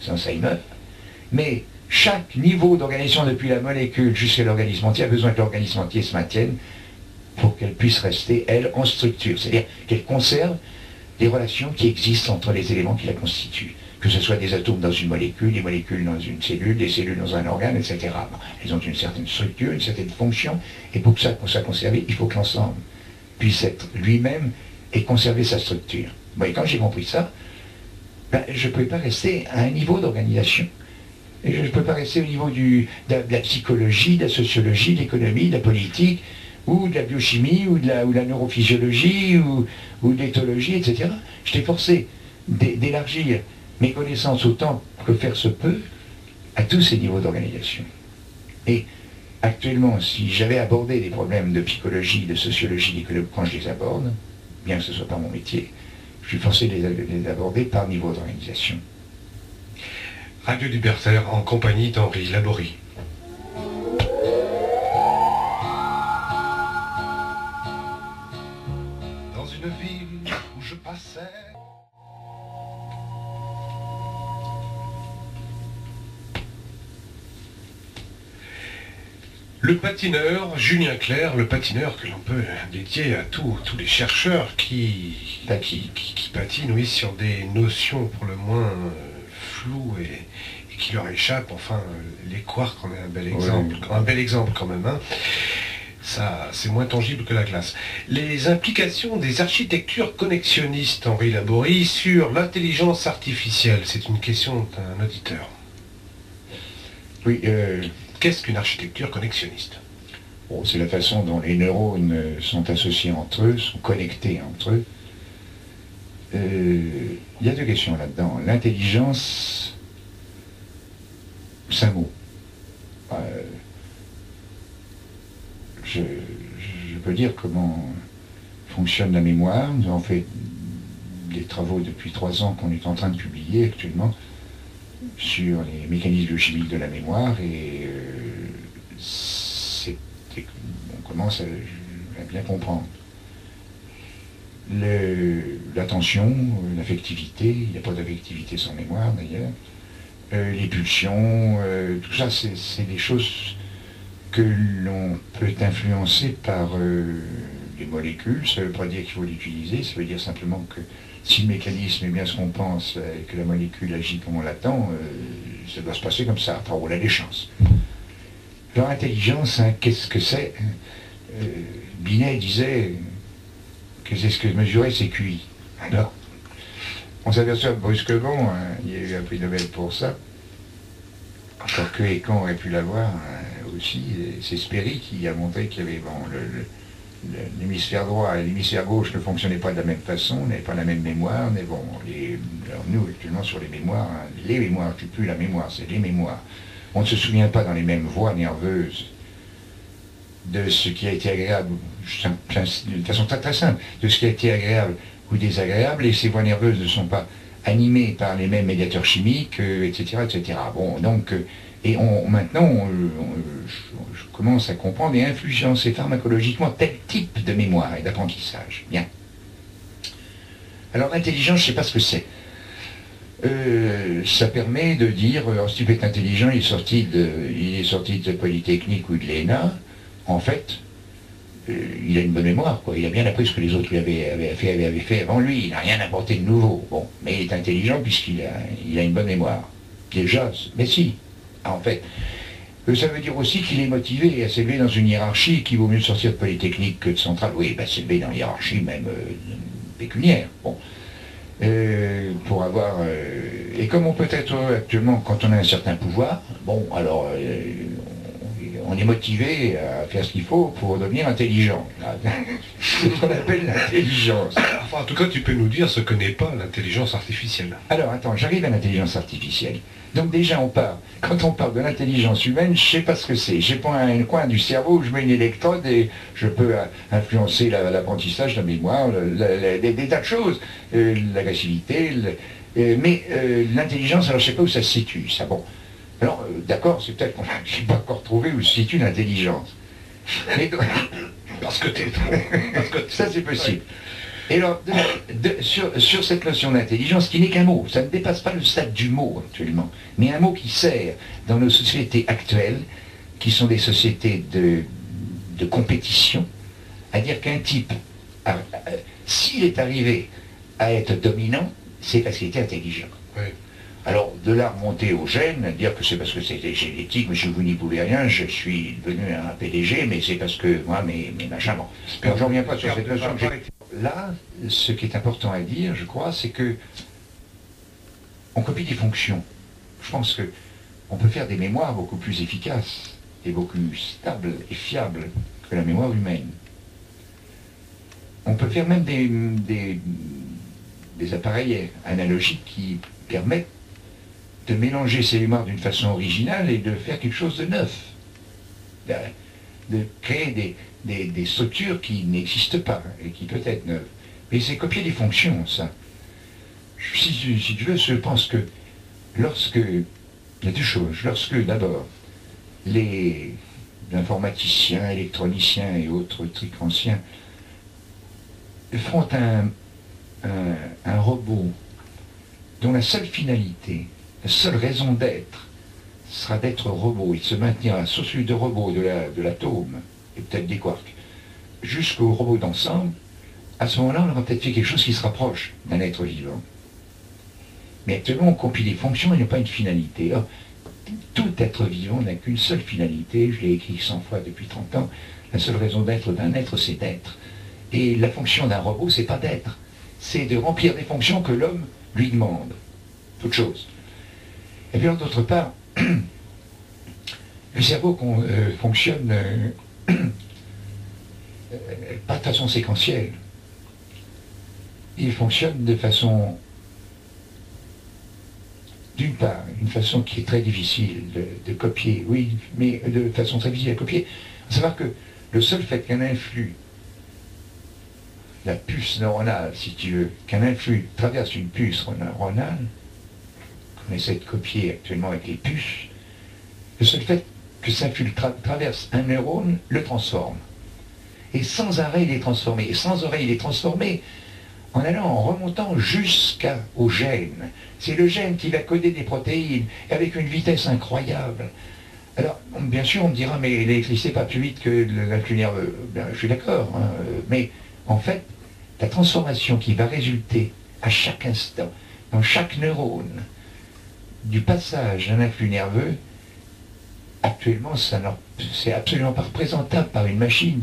sans meurt, mais chaque niveau d'organisation depuis la molécule jusqu'à l'organisme entier a besoin que l'organisme entier se maintienne pour qu'elle puisse rester, elle, en structure, c'est-à-dire qu'elle conserve les relations qui existent entre les éléments qui la constituent que ce soit des atomes dans une molécule, des molécules dans une cellule, des cellules dans un organe, etc. Elles ont une certaine structure, une certaine fonction, et pour que ça, pour ça conserver, il faut que l'ensemble puisse être lui-même et conserver sa structure. Et quand j'ai compris ça, ben, je ne peux pas rester à un niveau d'organisation. Je ne peux pas rester au niveau de, la, psychologie, de la sociologie, de l'économie, de la politique, ou de la biochimie, ou de la, neurophysiologie, ou, ou de l'éthologie, etc. Je t'ai forcé d'élargir mes connaissances autant que faire se peut à tous ces niveaux d'organisation. Et actuellement, si j'avais abordé des problèmes de psychologie, de sociologie, d'économie, quand je les aborde, bien que ce ne soit pas mon métier, je suis forcé de les, aborder par niveau d'organisation. Radio du en compagnie d'Henri Laborie. Dans une ville où je passais. Le patineur, Julien Clerc, le patineur que l'on peut dédier à tous, les chercheurs qui, patinent oui, sur des notions pour le moins euh, et, qui leur échappent. Enfin, les quarks en est un bel exemple, un bel exemple quand même. Hein. Ça, c'est moins tangible que la glace. Les implications des architectures connexionnistes, Henri Laborie, sur l'intelligence artificielle, c'est une question d'un auditeur. Oui, euh, Qu'est-ce qu'une architecture connexionniste C'est la façon dont les neurones sont associés entre eux, sont connectés entre eux. Euh, il y a deux questions là-dedans. L'intelligence, c'est un mot. Euh, je, peux dire comment fonctionne la mémoire. Nous avons fait des travaux depuis trois ans qu'on est en train de publier actuellement sur les mécanismes chimiques de la mémoire et euh, on commence à, bien comprendre. L'attention, l'affectivité, il n'y a pas d'affectivité sans mémoire d'ailleurs, euh, les pulsions, euh, tout ça c'est des choses que l'on peut influencer par les molécules, ça ne veut pas dire qu'il faut l'utiliser, ça veut dire simplement que si le mécanisme est bien ce qu'on pense et que la molécule agit comme on l'attend, euh, ça doit se passer comme ça. Enfin, on a des chances. Leur intelligence, hein, qu'est-ce que c'est? Euh, Binet disait que c'est ce que mesurait ses QI. Alors, on s'aperçoit brusquement, hein, il y a eu un prix Nobel pour ça, encore que Ecan aurait pu l'avoir hein, aussi, c'est Sperry qui a montré qu'il y avait bon, le l'hémisphère droit et l'hémisphère gauche ne fonctionnaient pas de la même façon, n'avaient pas la même mémoire, mais bon, alors nous actuellement sur les mémoires, hein, les mémoires, c'est plus la mémoire, c'est les mémoires. On ne se souvient pas dans les mêmes voies nerveuses de ce qui a été agréable, de façon très très simple, de ce qui a été agréable ou désagréable, et ces voies nerveuses ne sont pas animées par les mêmes médiateurs chimiques, etc., euh, etc. Bon, donc, euh, et on, maintenant, on, je commence à comprendre et influencer pharmacologiquement tel type de mémoire et d'apprentissage. Bien. Alors l'intelligence, je ne sais pas ce que c'est. Euh, ça permet de dire, alors, si tu es intelligent, il est sorti de, il est sorti de Polytechnique ou de l'ENA, en fait, euh, il a une bonne mémoire, quoi. Il a bien appris ce que les autres lui avaient, fait, avant lui. Il n'a rien apporté de nouveau. Bon, mais il est intelligent puisqu'il a, une bonne mémoire. Déjà, mais si. en fait, ça veut dire aussi qu'il est motivé à s'élever dans une hiérarchie qui vaut mieux sortir de Polytechnique que de Centrale. Oui, bah, s'élever dans la hiérarchie même euh, pécuniaire. Euh, pour avoir... Euh, et comme on peut être actuellement quand on a un certain pouvoir, bon, alors on est motivé à faire ce qu'il faut pour devenir intelligent. C'est ce qu'on appelle l'intelligence. Enfin, en tout cas, tu peux nous dire ce que n'est pas l'intelligence artificielle. Alors, attends, j'arrive à l'intelligence artificielle. Donc déjà, on part. Quand on parle de l'intelligence humaine, je ne sais pas ce que c'est. J'ai pas un coin du cerveau où je mets une électrode et je peux euh, influencer l'apprentissage, la, mémoire, des, tas de choses. Euh, l'agressivité, euh, mais l'intelligence, alors je ne sais pas où ça se situe, ça. Bon. Alors, d'accord, c'est peut-être qu'on n'a pas encore trouvé où se situe l'intelligence. Parce que t'es Ça, c'est possible. Et alors, sur, cette notion d'intelligence, qui n'est qu'un mot, ça ne dépasse pas le stade du mot actuellement, mais un mot qui sert dans nos sociétés actuelles, qui sont des sociétés de, compétition, à dire qu'un type, s'il est arrivé à être dominant, c'est parce qu'il était intelligent. Alors, de là remonter au gène, dire que c'est parce que c'était génétique, mais je vous n'y pouvez rien, je suis devenu un PDG, mais c'est parce que moi, mes, mes machins, bon. Alors, j'en reviens pas sur cette notion là, ce qui est important à dire, je crois, c'est que on copie des fonctions. Je pense que on peut faire des mémoires beaucoup plus efficaces et beaucoup plus stables et fiables que la mémoire humaine. On peut faire même des, des, appareils analogiques qui permettent de mélanger ces mémoires d'une façon originale et de faire quelque chose de neuf. De créer des, structures qui n'existent pas et qui peut être neuves. Mais c'est copier des fonctions, ça. Si, tu veux, je pense que lorsque... Il y a deux choses. Lorsque, d'abord, les informaticiens, électroniciens et autres trucs anciens font un, un robot dont la seule finalité, la seule raison d'être, sera d'être robot de se maintenir un celui de robot de l'atome, et peut-être des quarks, jusqu'au robot d'ensemble, à ce moment-là, on aura peut-être fait quelque chose qui se rapproche d'un être vivant. Mais actuellement, on compile des fonctions et n'a pas une finalité. tout être vivant n'a qu'une seule finalité, je l'ai écrit 100 fois depuis 30 ans, la seule raison d'être d'un être, c'est d'être. Et la fonction d'un robot, c'est pas d'être, c'est de remplir des fonctions que l'homme lui demande. Toute chose. Et puis d'autre part, le cerveau euh, fonctionne euh, euh, pas de façon séquentielle. Il fonctionne de façon, d'une part, une façon qui est très difficile de, copier, oui, mais de façon très difficile à copier. À savoir que le seul fait qu'un influx, la puce neuronale, si tu veux, qu'un influx traverse une puce neuronale, qu'on essaie de copier actuellement avec les puces, le seul fait que influx traverse un neurone le transforme. Et sans arrêt, il est transformé. Et sans arrêt, il est transformé en allant, en remontant jusqu'au gène. C'est le gène qui va coder des protéines avec une vitesse incroyable. Alors, bien sûr, on me dira, mais l'électricité pas plus vite que l'influx nerveux. Ben, je suis d'accord, hein, mais en fait, la transformation qui va résulter à chaque instant, dans chaque neurone, du passage d'un influx nerveux, actuellement, c'est absolument pas représentable par une machine.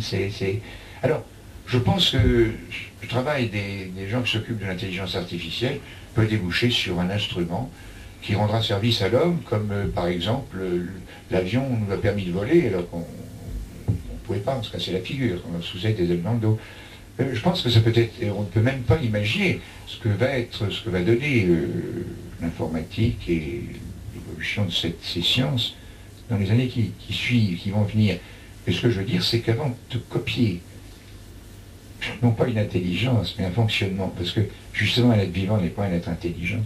Alors, je pense que le travail des, gens qui s'occupent de l'intelligence artificielle peut déboucher sur un instrument qui rendra service à l'homme, comme euh, par exemple l'avion nous a permis de voler alors qu'on ne pouvait pas, se casser la figure, on sous des dans le dos. Euh, je pense que ça peut être, on ne peut même pas imaginer ce que va être, ce que va donner euh, l'informatique et l'évolution de ces sciences dans les années qui, suivent, qui vont venir. Et ce que je veux dire, c'est qu'avant de copier, non pas une intelligence, mais un fonctionnement, parce que justement un être vivant n'est pas un être intelligent.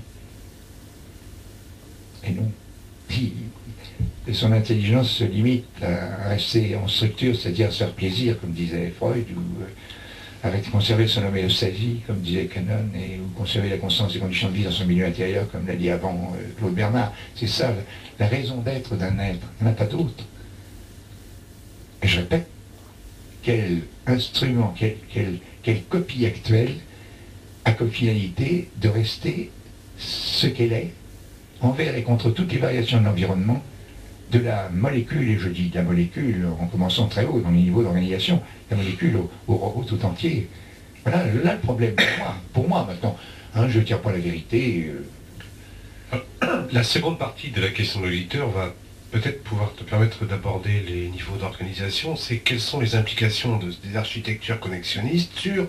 Et non. Et son intelligence se limite à rester en structure, c'est-à-dire à se faire plaisir, comme disait Freud, ou à conserver son homéostasie, comme disait Canon, et conserver la constance des conditions de vie dans son milieu intérieur, comme l'a dit avant euh, Claude Bernard. C'est ça la raison d'être d'un être. Il n'y en a pas d'autre. Et je répète, quel instrument, quelle, copie actuelle a comme finalité de rester ce qu'elle est, envers et contre toutes les variations de l'environnement, de la molécule, et je dis de la molécule en commençant très haut dans les niveaux d'organisation, la molécule au, robot tout entier. Voilà, là le problème pour moi, pour moi maintenant. Hein, je ne tire pas la vérité. Euh. La seconde partie de la question de l'auditeur va peut-être pouvoir te permettre d'aborder les niveaux d'organisation, c'est quelles sont les implications des architectures connexionnistes sur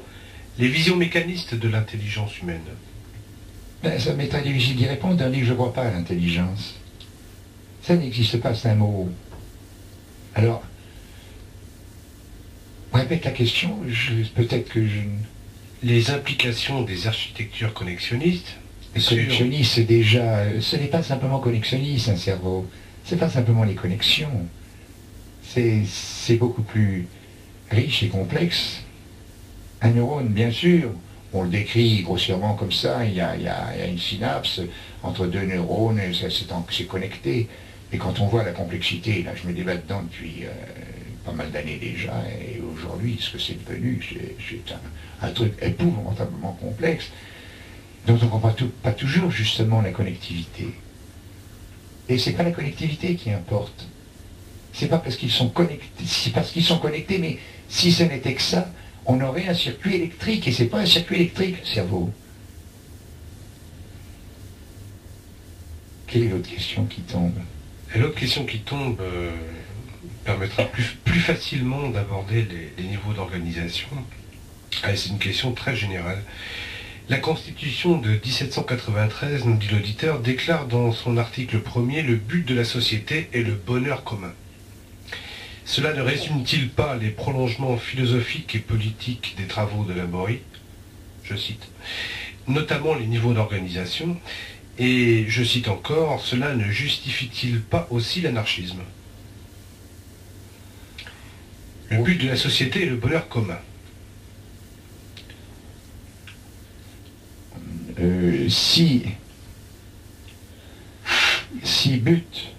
les visions mécanistes de l'intelligence humaine? Ben, Ça m'est très difficile d'y répondre, d'un que je ne crois pas à l'intelligence. Ça n'existe pas, c'est un mot. Alors, répète la question, peut-être que je... Les implications des architectures connexionnistes les connexionnistes, déjà, ce n'est pas simplement connexionniste un cerveau c'est pas simplement les connexions, c'est beaucoup plus riche et complexe. Un neurone, bien sûr, on le décrit grossièrement comme ça, il y a, une synapse entre deux neurones, c'est connecté. Et quand on voit la complexité, là je me débat dedans depuis euh, pas mal d'années déjà, et aujourd'hui ce que c'est devenu, c'est un, truc épouvantablement complexe, dont on ne comprend pas toujours justement la connectivité. Et c'est pas la connectivité qui importe. C'est pas parce qu'ils sont connectés, c'est parce qu'ils sont connectés, mais si ce n'était que ça, on aurait un circuit électrique, et c'est pas un circuit électrique, le cerveau. Quelle est l'autre question qui tombe? L'autre question qui tombe euh, permettra plus, facilement d'aborder les, niveaux d'organisation. Ah, c'est une question très générale. La Constitution de 1793, nous dit l'auditeur, déclare dans son article premier le but de la société est le bonheur commun. Cela ne résume-t-il pas les prolongements philosophiques et politiques des travaux de Laborie Je cite. Notamment les niveaux d'organisation. Et je cite encore, cela ne justifie-t-il pas aussi l'anarchisme? Le but de la société est le bonheur commun. Euh, si, si but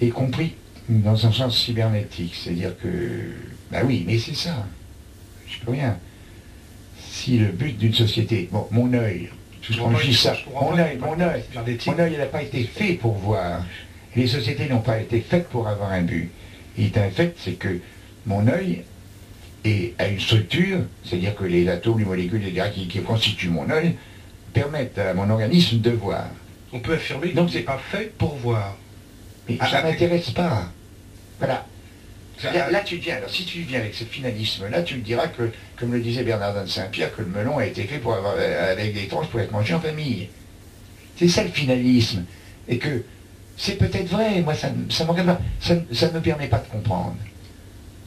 y compris dans un sens cybernétique. C'est-à-dire que, bah oui, mais c'est ça. Je peux rien. Si le but d'une société, bon, mon œil, quand je dis ça, mon œil, mon œil, mon œil, il n'a pas été fait pour voir. Les sociétés n'ont pas été faites pour avoir un but. Il est un fait, c'est que mon œil est, a une structure, c'est-à-dire que les atomes, les molécules, etc., qui, qui constituent mon œil, permettent à mon organisme de voir. On peut affirmer Donc que c'est pas fait pour voir. Mais Ah, ça ah, m'intéresse pas. Voilà. Ça- Là, là, tu viens, alors si tu viens avec ce finalisme-là, tu me diras que, comme le disait Bernardin de Saint-Pierre, que le melon a été fait pour avoir, euh, avec des tranches pour être mangé en famille. C'est ça le finalisme. Et que c'est peut-être vrai, moi ça ne ça me regarde pas. Ça, ne- ça ne me permet pas de comprendre.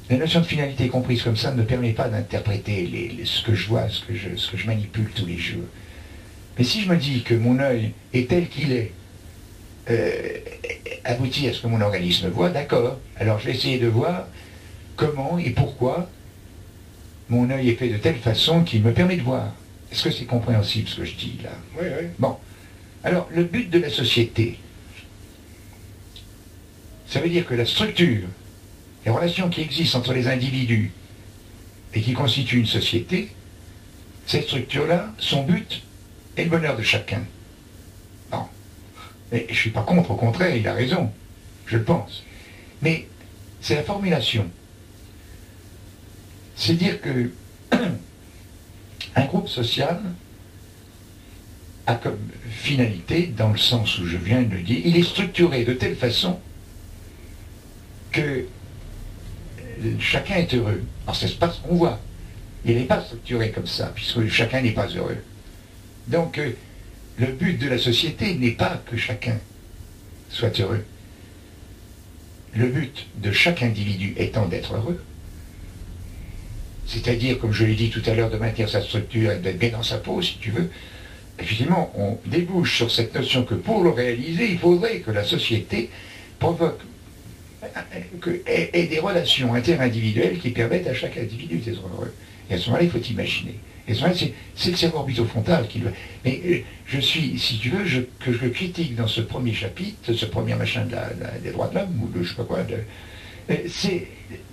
La notion de finalité comprise comme ça ne me permet pas d'interpréter les- les- ce que je vois, ce que je, ce que je manipule tous les jours. Mais si je me dis que mon œil est tel qu'il est, euh, aboutit à ce que mon organisme voit, d'accord. Alors je vais essayer de voir comment et pourquoi mon œil est fait de telle façon qu'il me permet de voir. Est-ce que c'est compréhensible ce que je dis là? Oui, oui. Bon. Alors, le but de la société, ça veut dire que la structure, les relations qui existent entre les individus et qui constituent une société, cette structure-là, son but est le bonheur de chacun. Bon. Mais je ne suis pas contre, au contraire, il a raison. Je pense. Mais c'est la formulation. C'est dire que un groupe social a comme finalité, dans le sens où je viens de le dire, il est structuré de telle façon que chacun est heureux. Alors c'est pas ce qu'on voit. Il n'est pas structuré comme ça, puisque chacun n'est pas heureux. Donc euh, le but de la société n'est pas que chacun soit heureux. Le but de chaque individu étant d'être heureux, c'est-à-dire, comme je l'ai dit tout à l'heure, de maintenir sa structure et d'être bien dans sa peau, si tu veux, effectivement, on débouche sur cette notion que pour le réaliser, il faudrait que la société provoque ait des relations interindividuelles qui permettent à chaque individu d'être heureux. Et à ce moment-là, il faut imaginer. Et à ce moment-là, c'est, le cerveau orbitofrontal qui le... Mais euh, je suis, si tu veux, que je critique dans ce premier chapitre, ce premier machin des droits de l'homme, ou de je sais pas quoi, euh, c'est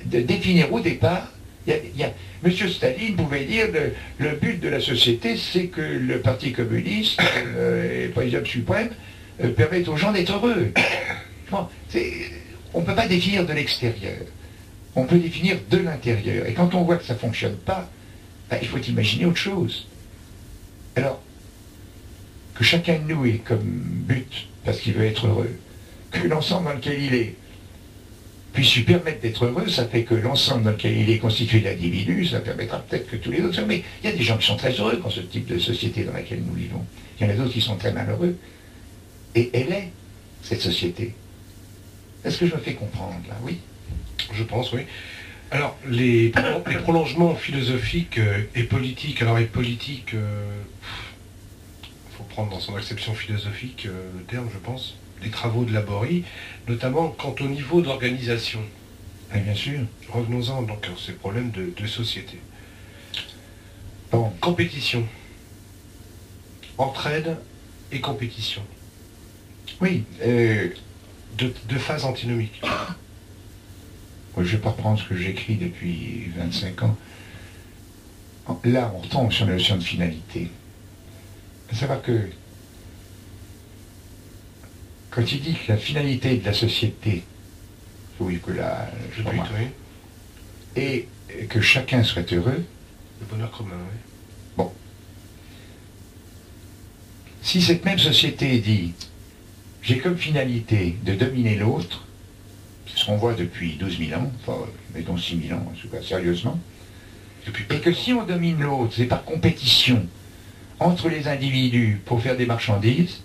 de définir au départ il y a- Monsieur Staline pouvait dire le, le but de la société, c'est que le Parti communiste euh, et le président suprême euh, permettent aux gens d'être heureux. on ne peut pas définir de l'extérieur. On peut définir de l'intérieur. Et quand on voit que ça ne fonctionne pas, ben, il faut imaginer autre chose. Alors, que chacun de nous ait comme but, parce qu'il veut être heureux, que l'ensemble dans lequel il est puisse lui permettre d'être heureux, ça fait que l'ensemble dans lequel il est constitué d'individus, ça permettra peut-être que tous les autres soient. Mais il y a des gens qui sont très heureux dans ce type de société dans laquelle nous vivons. Il y en a d'autres qui sont très malheureux. Et elle est, cette société. Est-ce que je me fais comprendre là Oui. Je pense, oui. Alors, les, pro- les prolongements philosophiques euh, et politiques, alors et politiques, il faut prendre dans son acception philosophique euh, le terme, je pense, des travaux de Laborie, notamment quant au niveau d'organisation. Ah, bien sûr. Revenons-en donc à ces problèmes de, de société. Bon, Compétition. Entraide et compétition. oui. euh, Deux, deux phases antinomiques. je ne vais pas reprendre ce que j'écris depuis 25 ans. Là, on retombe sur la notion de finalité. À savoir que quand il dit que la finalité de la société, oui, que la, je oui. et que chacun soit heureux, Le bonheur commun, oui. si cette même société dit j'ai comme finalité de dominer l'autre, c'est ce qu'on voit depuis 12 000 ans, enfin, mettons 6 000 ans, en tout cas, sérieusement, et que si on domine l'autre, c'est par compétition entre les individus pour faire des marchandises,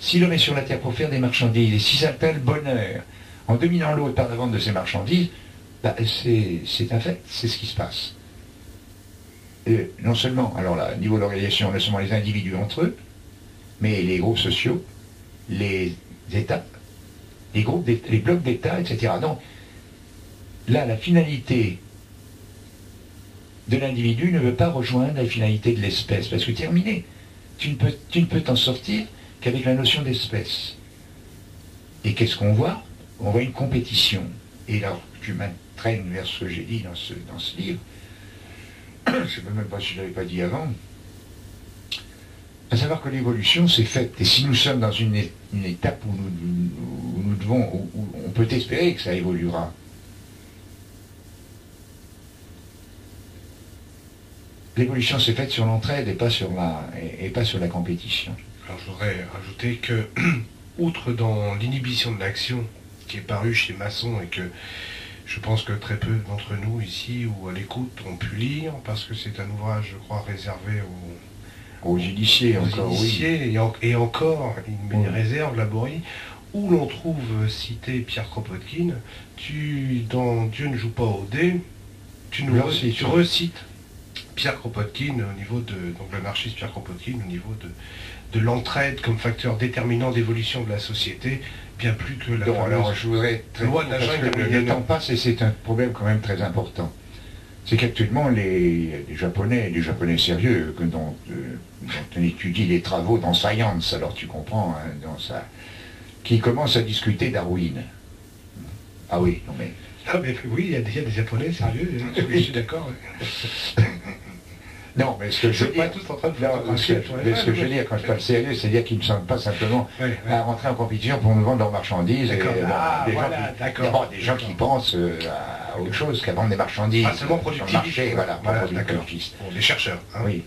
si l'homme est sur la terre pour faire des marchandises, et si ça atteint le bonheur en dominant l'autre par la vente de ses marchandises, bah, c'est un fait, c'est ce qui se passe. Et non seulement, alors là, niveau de l'organisation, non seulement les individus entre eux, mais les groupes sociaux, les États, les groupes, les blocs d'États, etc. Donc, là, la finalité de l'individu ne veut pas rejoindre la finalité de l'espèce, parce que terminé, tu ne peux tu ne peux t'en sortir qu'avec la notion d'espèce. Et qu'est-ce qu'on voit? On voit une compétition. Et là, tu m'entraînes vers ce que j'ai dit dans ce, dans ce livre. Je ne sais même pas si je ne l'avais pas dit avant. À savoir que l'évolution s'est faite. Et si nous sommes dans une, étape où nous, devons, où on peut espérer que ça évoluera, l'évolution s'est faite sur l'entraide et pas sur la et, pas sur la compétition. Alors je voudrais ajouter que, outre dans l'inhibition de l'action qui est paru chez Masson et que je pense que très peu d'entre nous ici ou à l'écoute ont pu lire, parce que c'est un ouvrage, je crois, réservé aux, aux initiés, encore, et, encore, il met des réserves, Laborie, où l'on trouve cité Pierre Kropotkin, tu, dans Dieu ne joue pas au dé, tu, nous tu recites Pierre Kropotkin au niveau de donc l'anarchiste Pierre Kropotkin au niveau de, de l'entraide comme facteur déterminant d'évolution de la société, bien plus que la alors je voudrais très loi de la jungle. Le temps passe et c'est un problème quand même très important. C'est qu'actuellement les, les, Japonais, les Japonais sérieux, que dont, euh, on étudie les travaux dans Science, alors tu comprends, hein, dans ça, qui commencent à discuter Darwin. Ah oui, non mais. Ah mais oui, il y, a des Japonais sérieux, je suis d'accord. Non, mais ce que je veux dire, ce que, je veux dire quand je parle sérieux, c'est-à-dire qu'ils ne sont pas simplement à rentrer en compétition pour nous vendre leurs marchandises. Et, ah, des, gens qui, pensent euh, à autre chose qu'à vendre des marchandises. Pas seulement productivistes. Voilà, pas les chercheurs. Hein. Oui.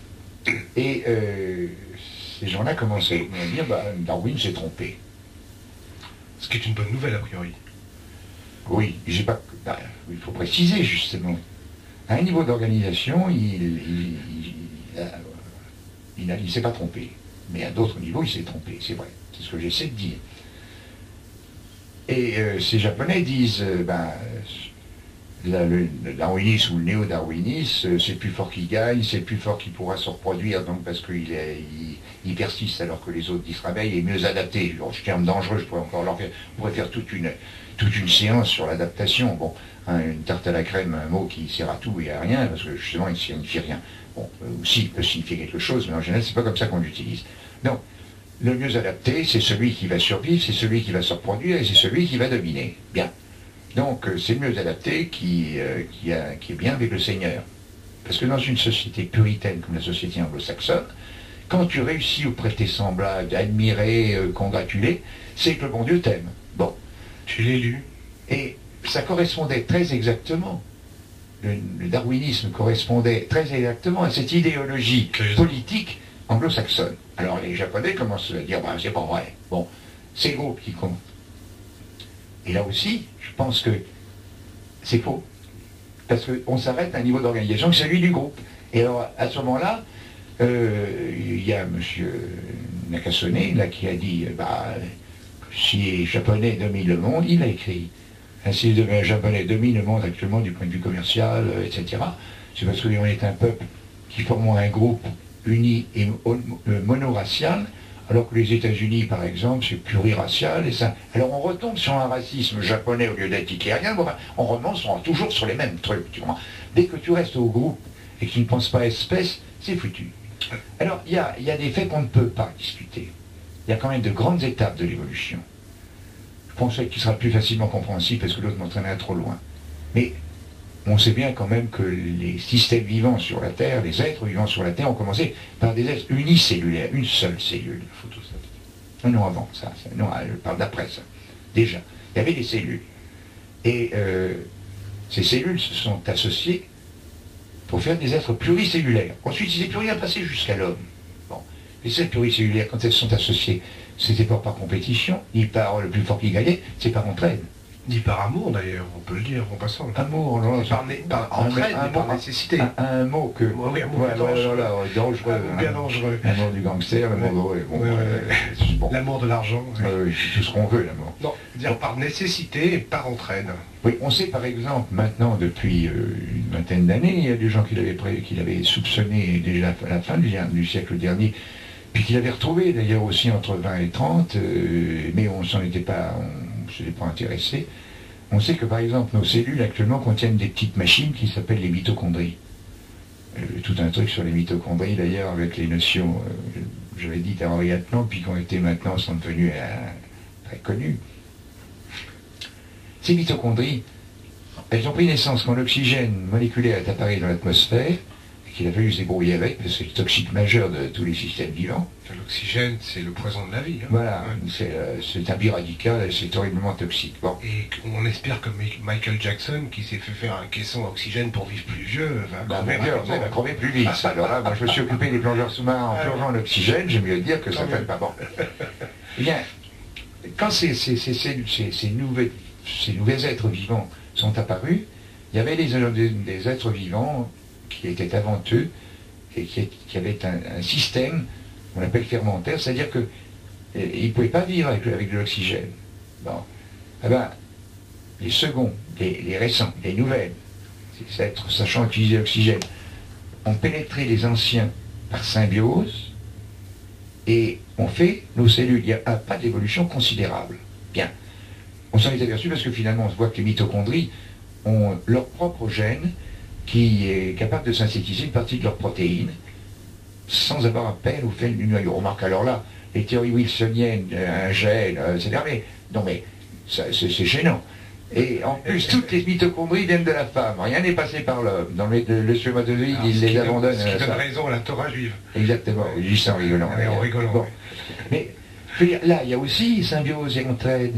Et euh, ces gens-là commençaient à dire, bah, Darwin s'est trompé. Ce qui est une bonne nouvelle, a priori. Oui, j'ai pas. Bah, il faut préciser justement. À un niveau d'organisation, il, il ne s'est pas trompé. Mais à d'autres niveaux, il s'est trompé, c'est vrai. C'est ce que j'essaie de dire. Et euh, ces Japonais disent, euh, ben, le, darwinisme ou le néo-darwinisme, euh, c'est plus fort qui gagne, c'est plus fort qui pourra se reproduire, donc parce qu'il il, persiste alors que les autres disent et est mieux adapté. je terme dangereux, je pourrais encore leur faire, on faire toute une, toute une séance sur l'adaptation. Bon, hein, une tarte à la crème, un mot qui sert à tout et à rien, parce que justement, il ne signifie rien. Bon, euh, aussi, il peut signifier quelque chose, mais en général, c'est pas comme ça qu'on l'utilise. Donc, le mieux adapté, c'est celui qui va survivre, c'est celui qui va se reproduire, et c'est celui qui va dominer. Bien. Donc, euh, c'est le mieux adapté qui, euh, qui est bien avec le Seigneur. Parce que dans une société puritaine comme la société anglo-saxonne, quand tu réussis auprès de tes semblables, admirer, congratuler, c'est que le bon Dieu t'aime. Bon. Tu l'as lu. Et ça correspondait très exactement le, darwinisme correspondait très exactement à cette idéologie politique anglo-saxonne. Alors les Japonais commencent à dire, bah, c'est pas vrai. Bon, c'est le groupe qui compte. Et là aussi, je pense que c'est faux. Parce qu'on s'arrête à un niveau d'organisation, c'est celui du groupe. Et alors, à ce moment-là, euh, il y a M. Nakasone, là, qui a dit, bah, si Japonais dominent le monde, il a écrit ainsi un japonais domine le monde actuellement du point de vue commercial, euh, etc. C'est parce qu'on est un peuple qui forme un groupe uni et euh, monoracial, alors que les États-Unis, par exemple, c'est pluriracial. Et ça... Alors on retombe sur un racisme japonais au lieu d'être hitlérien, on remonte toujours sur les mêmes trucs. Dès que tu restes au groupe et que tu ne penses pas espèce, c'est foutu. Alors il y a des faits qu'on ne peut pas discuter. Il y a quand même de grandes étapes de l'évolution pensais qu'il sera plus facilement compréhensible parce que l'autre m'entraînerait trop loin. Mais on sait bien quand même que les systèmes vivants sur la Terre, les êtres vivants sur la Terre ont commencé par des êtres unicellulaires, une seule cellule. Non, non, avant ça, non, je parle d'après ça. Déjà, il y avait des cellules. Et euh, ces cellules se sont associées pour faire des êtres pluricellulaires. Ensuite, ils n'étaient plus rien passé jusqu'à l'homme. Bon. Les cellules pluricellulaires, quand elles sont associées, c'était pas par compétition, ni par le plus fort qui gagnait, c'est par entraide. Ni par amour d'ailleurs, on peut le dire en passant. Amour, non, par, par entraide, un, par nécessité. Un, mot que. Oui, amour dangereux. dangereux. bien dangereux. L'amour du gangster, l'amour de. Bon, L'amour de l'argent. Oui, c'est tout ce qu'on veut, l'amour. Non, dire par nécessité et par entraide. Oui, on sait par exemple maintenant, depuis euh, une vingtaine d'années, il y a des gens qui l'avaient soupçonné déjà à la fin du siècle dernier puis qu'il avait retrouvé d'ailleurs aussi entre 20 et 30, euh, mais on s'en était pas, on s'était pas intéressé. On sait que par exemple nos cellules actuellement contiennent des petites machines qui s'appellent les mitochondries. Euh, tout un truc sur les mitochondries d'ailleurs avec les notions, euh, j'avais dit à Henri Atlan, puis qui ont été maintenant sont devenues très connues. ces mitochondries, elles ont pris naissance quand l'oxygène moléculaire est apparu dans l'atmosphère, qu'il a fallu se débrouiller avec, parce que c'est le toxique majeur de tous les systèmes vivants. L'oxygène, c'est le poison de la vie. hein. Voilà, Ouais. c'est euh, c'est un biradical, c'est horriblement toxique. Bon. Et on espère que Mi- Michael Jackson, qui s'est fait faire un caisson à oxygène pour vivre plus vieux, va Bah, crever va crever plus vite. Alors là, moi, je me suis occupé des plongeurs sous-marins en Ah, plongeant l'oxygène, j'aime mieux dire que ça Tant fait pas bon. Eh bien, quand ces, ces, ces, ces, ces- ces nouvelles, ces nouveaux êtres vivants sont apparus, il y avait des, des- des êtres vivants qui étaient avant eux et qui, qui avaient un, système qu'on appelle fermentaire, c'est-à-dire que euh, ils ne pouvaient pas vivre avec, avec de l'oxygène. Bon. Eh ben, les seconds, les, les récents, les nouvelles, sachant utiliser l'oxygène, ont pénétré les anciens par symbiose et ont fait nos cellules. Il n'y a pas d'évolution considérable. Bien. On s'en est aperçu parce que finalement, on se voit que les mitochondries ont leur propre gène qui est capable de synthétiser une partie de leurs protéines sans avoir appel au fait du noyau. Remarque alors là, les théories wilsoniennes, euh, un gène, euh, etc. Mais non mais c'est gênant. Et en plus, toutes les mitochondries viennent de la femme. Rien n'est passé par l'homme. Dans le, le, spermatozoïde, Alors, il ce les qui donne- abandonne. Ce qui euh, donne raison à la Torah juive. Exactement, je dis ça en rigolant. Ouais, en d'ailleurs. rigolant, Bon. Mais je veux dire, là, il y a aussi symbiose et entraide.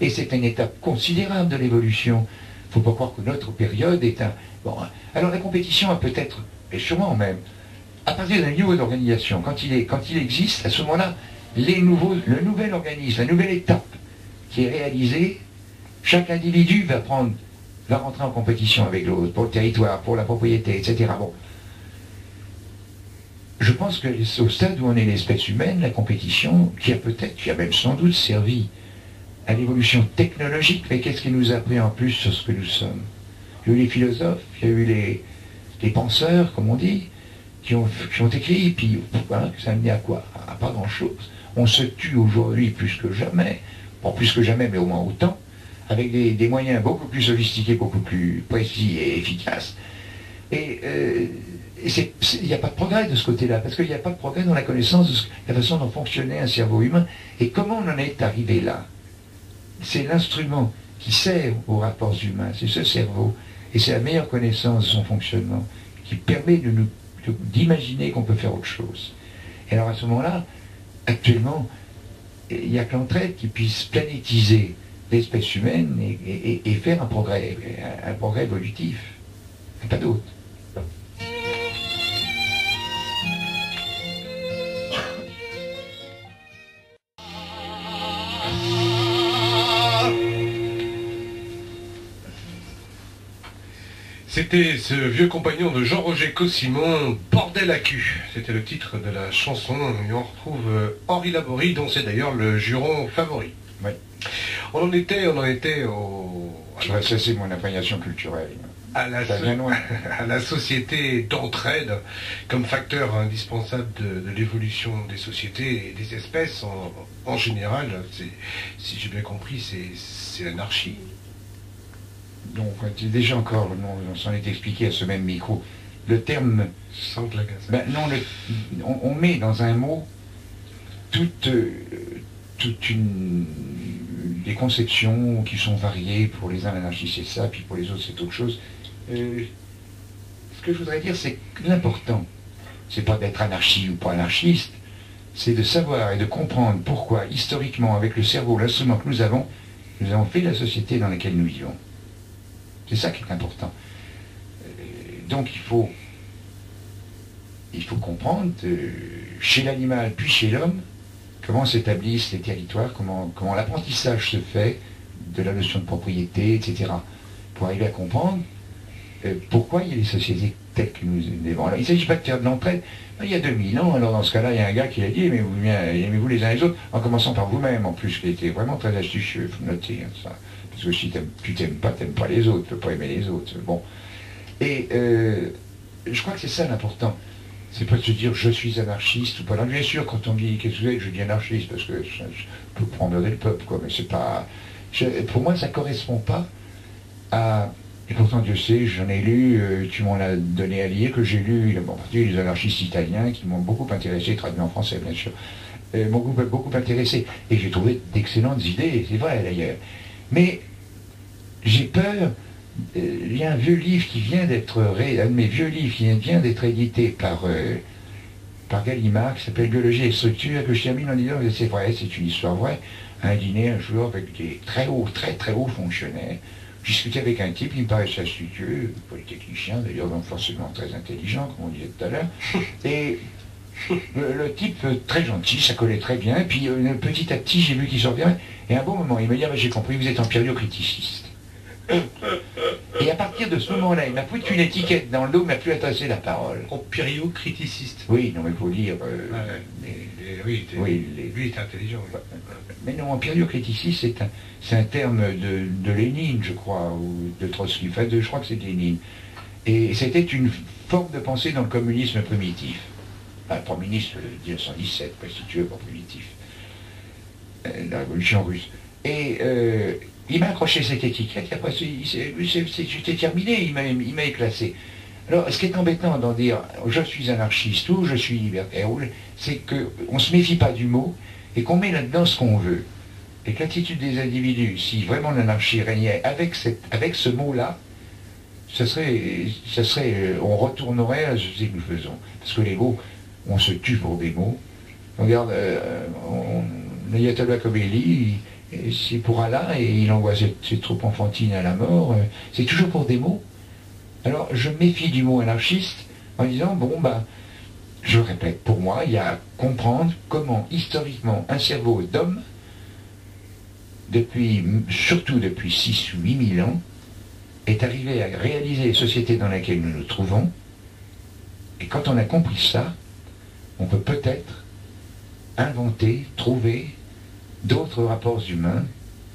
Et c'est une étape considérable de l'évolution. Faut pas croire que notre période est un... Bon, alors la compétition a peut-être, et sûrement même, à partir d'un niveau d'organisation, quand il, quand il existe, à ce moment-là, les nouveaux, le nouvel organisme, la nouvelle étape qui est réalisée, chaque individu va prendre, va rentrer en compétition avec l'autre, pour le territoire, pour la propriété, etc. Bon. Je pense que au stade où on est l'espèce humaine, la compétition, qui a peut-être, qui a même sans doute servi à l'évolution technologique, mais qu'est-ce qui nous a pris en plus sur ce que nous sommes? Il y a eu les philosophes, il y a eu les, penseurs, comme on dit, qui ont, qui ont écrit, puis voilà, ça a amené à quoi? À pas grand-chose. On se tue aujourd'hui plus que jamais, bon plus que jamais, mais au moins autant, avec des, moyens beaucoup plus sophistiqués, beaucoup plus précis et efficaces. Et euh, et il n'y a pas de progrès de ce côté-là, parce qu'il n'y a pas de progrès dans la connaissance de la façon dont fonctionnait un cerveau humain. Et comment on en est arrivé là? C'est l'instrument qui sert aux rapports humains, c'est ce cerveau. Et c'est la meilleure connaissance de son fonctionnement qui permet de d'imaginer qu'on peut faire autre chose. Et alors à ce moment-là, actuellement, il n'y a que qui puisse planétiser l'espèce humaine et, et- faire un progrès, un, progrès évolutif. Pas d'autre. C'était ce vieux compagnon de Jean-Roger Cossimon, Bordel à cul. C'était le titre de la chanson. Et on retrouve euh, Henri Laborie, dont c'est d'ailleurs le juron favori. Oui. On en était, on en était au, ça, c'est mon imprégnation culturelle. à, la, so- à la société d'entraide comme facteur indispensable de, de l'évolution des sociétés et des espèces en, en général. Si j'ai bien compris, c'est- c'est l'anarchie. Donc, c'est déjà encore, on, on s'en est expliqué à ce même micro. Le terme, Sans ben non, le- on, on met dans un mot toute, euh, toute une, des conceptions qui sont variées. Pour les uns, l'anarchie c'est ça, puis pour les autres c'est autre chose. Euh, ce que je voudrais dire, c'est que l'important, c'est pas d'être anarchie ou pas anarchiste, c'est de savoir et de comprendre pourquoi, historiquement, avec le cerveau, l'instrument que nous avons, nous avons fait la société dans laquelle nous vivons. C'est ça qui est important. Euh, donc il faut, il faut comprendre chez l'animal puis chez l'homme comment s'établissent les territoires, comment, comment l'apprentissage se fait de la notion de propriété, etc. Pour arriver à comprendre euh, pourquoi il y a des sociétés telles que nous vivons. Alors, il ne s'agit pas de faire de l'entraide. Il y a 2000 ans, alors dans ce cas-là, il y a un gars qui a dit aimez-vous aimez-vous les uns les autres, en commençant par vous-même, en plus, qui était vraiment très astucieux, il faut noter ça. Parce que si tu t'aimes pas, t'aimes pas les autres, tu peux pas aimer les autres. Bon. Et euh, je crois que c'est ça l'important. C'est pas de se dire je suis anarchiste ou pas. Alors, bien sûr, quand on dit qu'est-ce que je dis anarchiste parce que je, peux prendre le peuple, quoi, mais c'est pas. pour moi, ça correspond pas à. Et pourtant, Dieu sait, j'en ai lu, euh, tu m'en as donné à lire, que j'ai lu, en particulier les anarchistes italiens qui m'ont beaucoup intéressé, traduit en français bien sûr, euh, m'ont beaucoup, beaucoup intéressé. Et j'ai trouvé d'excellentes idées, c'est vrai d'ailleurs. Mais j'ai peur. Euh, il y a un vieux livre qui vient d'être, un de mes vieux livres qui vient d'être édité par, euh, par Gallimard, qui s'appelle Biologie et structure, que je termine en disant que c'est vrai, c'est une histoire vraie. Un dîner un jour avec des très hauts, très très hauts fonctionnaires. Je discutais avec un type, il me paraissait astucieux, polytechnicien d'ailleurs, donc forcément très intelligent, comme on disait tout à l'heure. Et le, type euh, très gentil, ça collait très bien. Et puis petit à petit, j'ai vu qu'il sortait. Et à un bon moment, il me dit ah, ben, J'ai compris, vous êtes en périocriticiste. Et à partir de ce moment-là, il m'a foutu une étiquette dans le dos, il m'a plus adressé la parole. En périocriticiste Oui, non, mais il faut dire. Euh, oui, lui est intelligent. Mais non, empiriocriticiste, c'est un, c'est un terme de, Lénine, je crois, ou de Trotsky. Enfin, je crois que c'est Lénine. Et c'était une forme de pensée dans le communisme primitif. Enfin, communiste de 1917, si tu veux, pour primitif. Euh, la révolution russe. Et euh, il m'a accroché cette étiquette, et après, j'étais terminé, il m'a éclassé. Alors, ce qui est embêtant d'en dire je suis anarchiste ou je suis libertaire, c'est qu'on ne se méfie pas du mot et qu'on met là-dedans ce qu'on veut. Et que l'attitude des individus, si vraiment l'anarchie régnait avec, cette, avec ce mot-là, ce serait, ce serait, euh, on retournerait à ce que nous faisons. Parce que les mots, on se tue pour des mots. Regarde, euh, l'ayatollah Khomeini, c'est pour Allah et il envoie ses, troupes enfantines à la mort. C'est toujours pour des mots. Alors je méfie du mot anarchiste en disant, bon, bah, je répète, pour moi, il y a à comprendre comment historiquement un cerveau d'homme, depuis, surtout depuis 6 ou 8 000 ans, est arrivé à réaliser les sociétés dans lesquelles nous nous trouvons. Et quand on a compris ça, on peut peut-être inventer, trouver d'autres rapports humains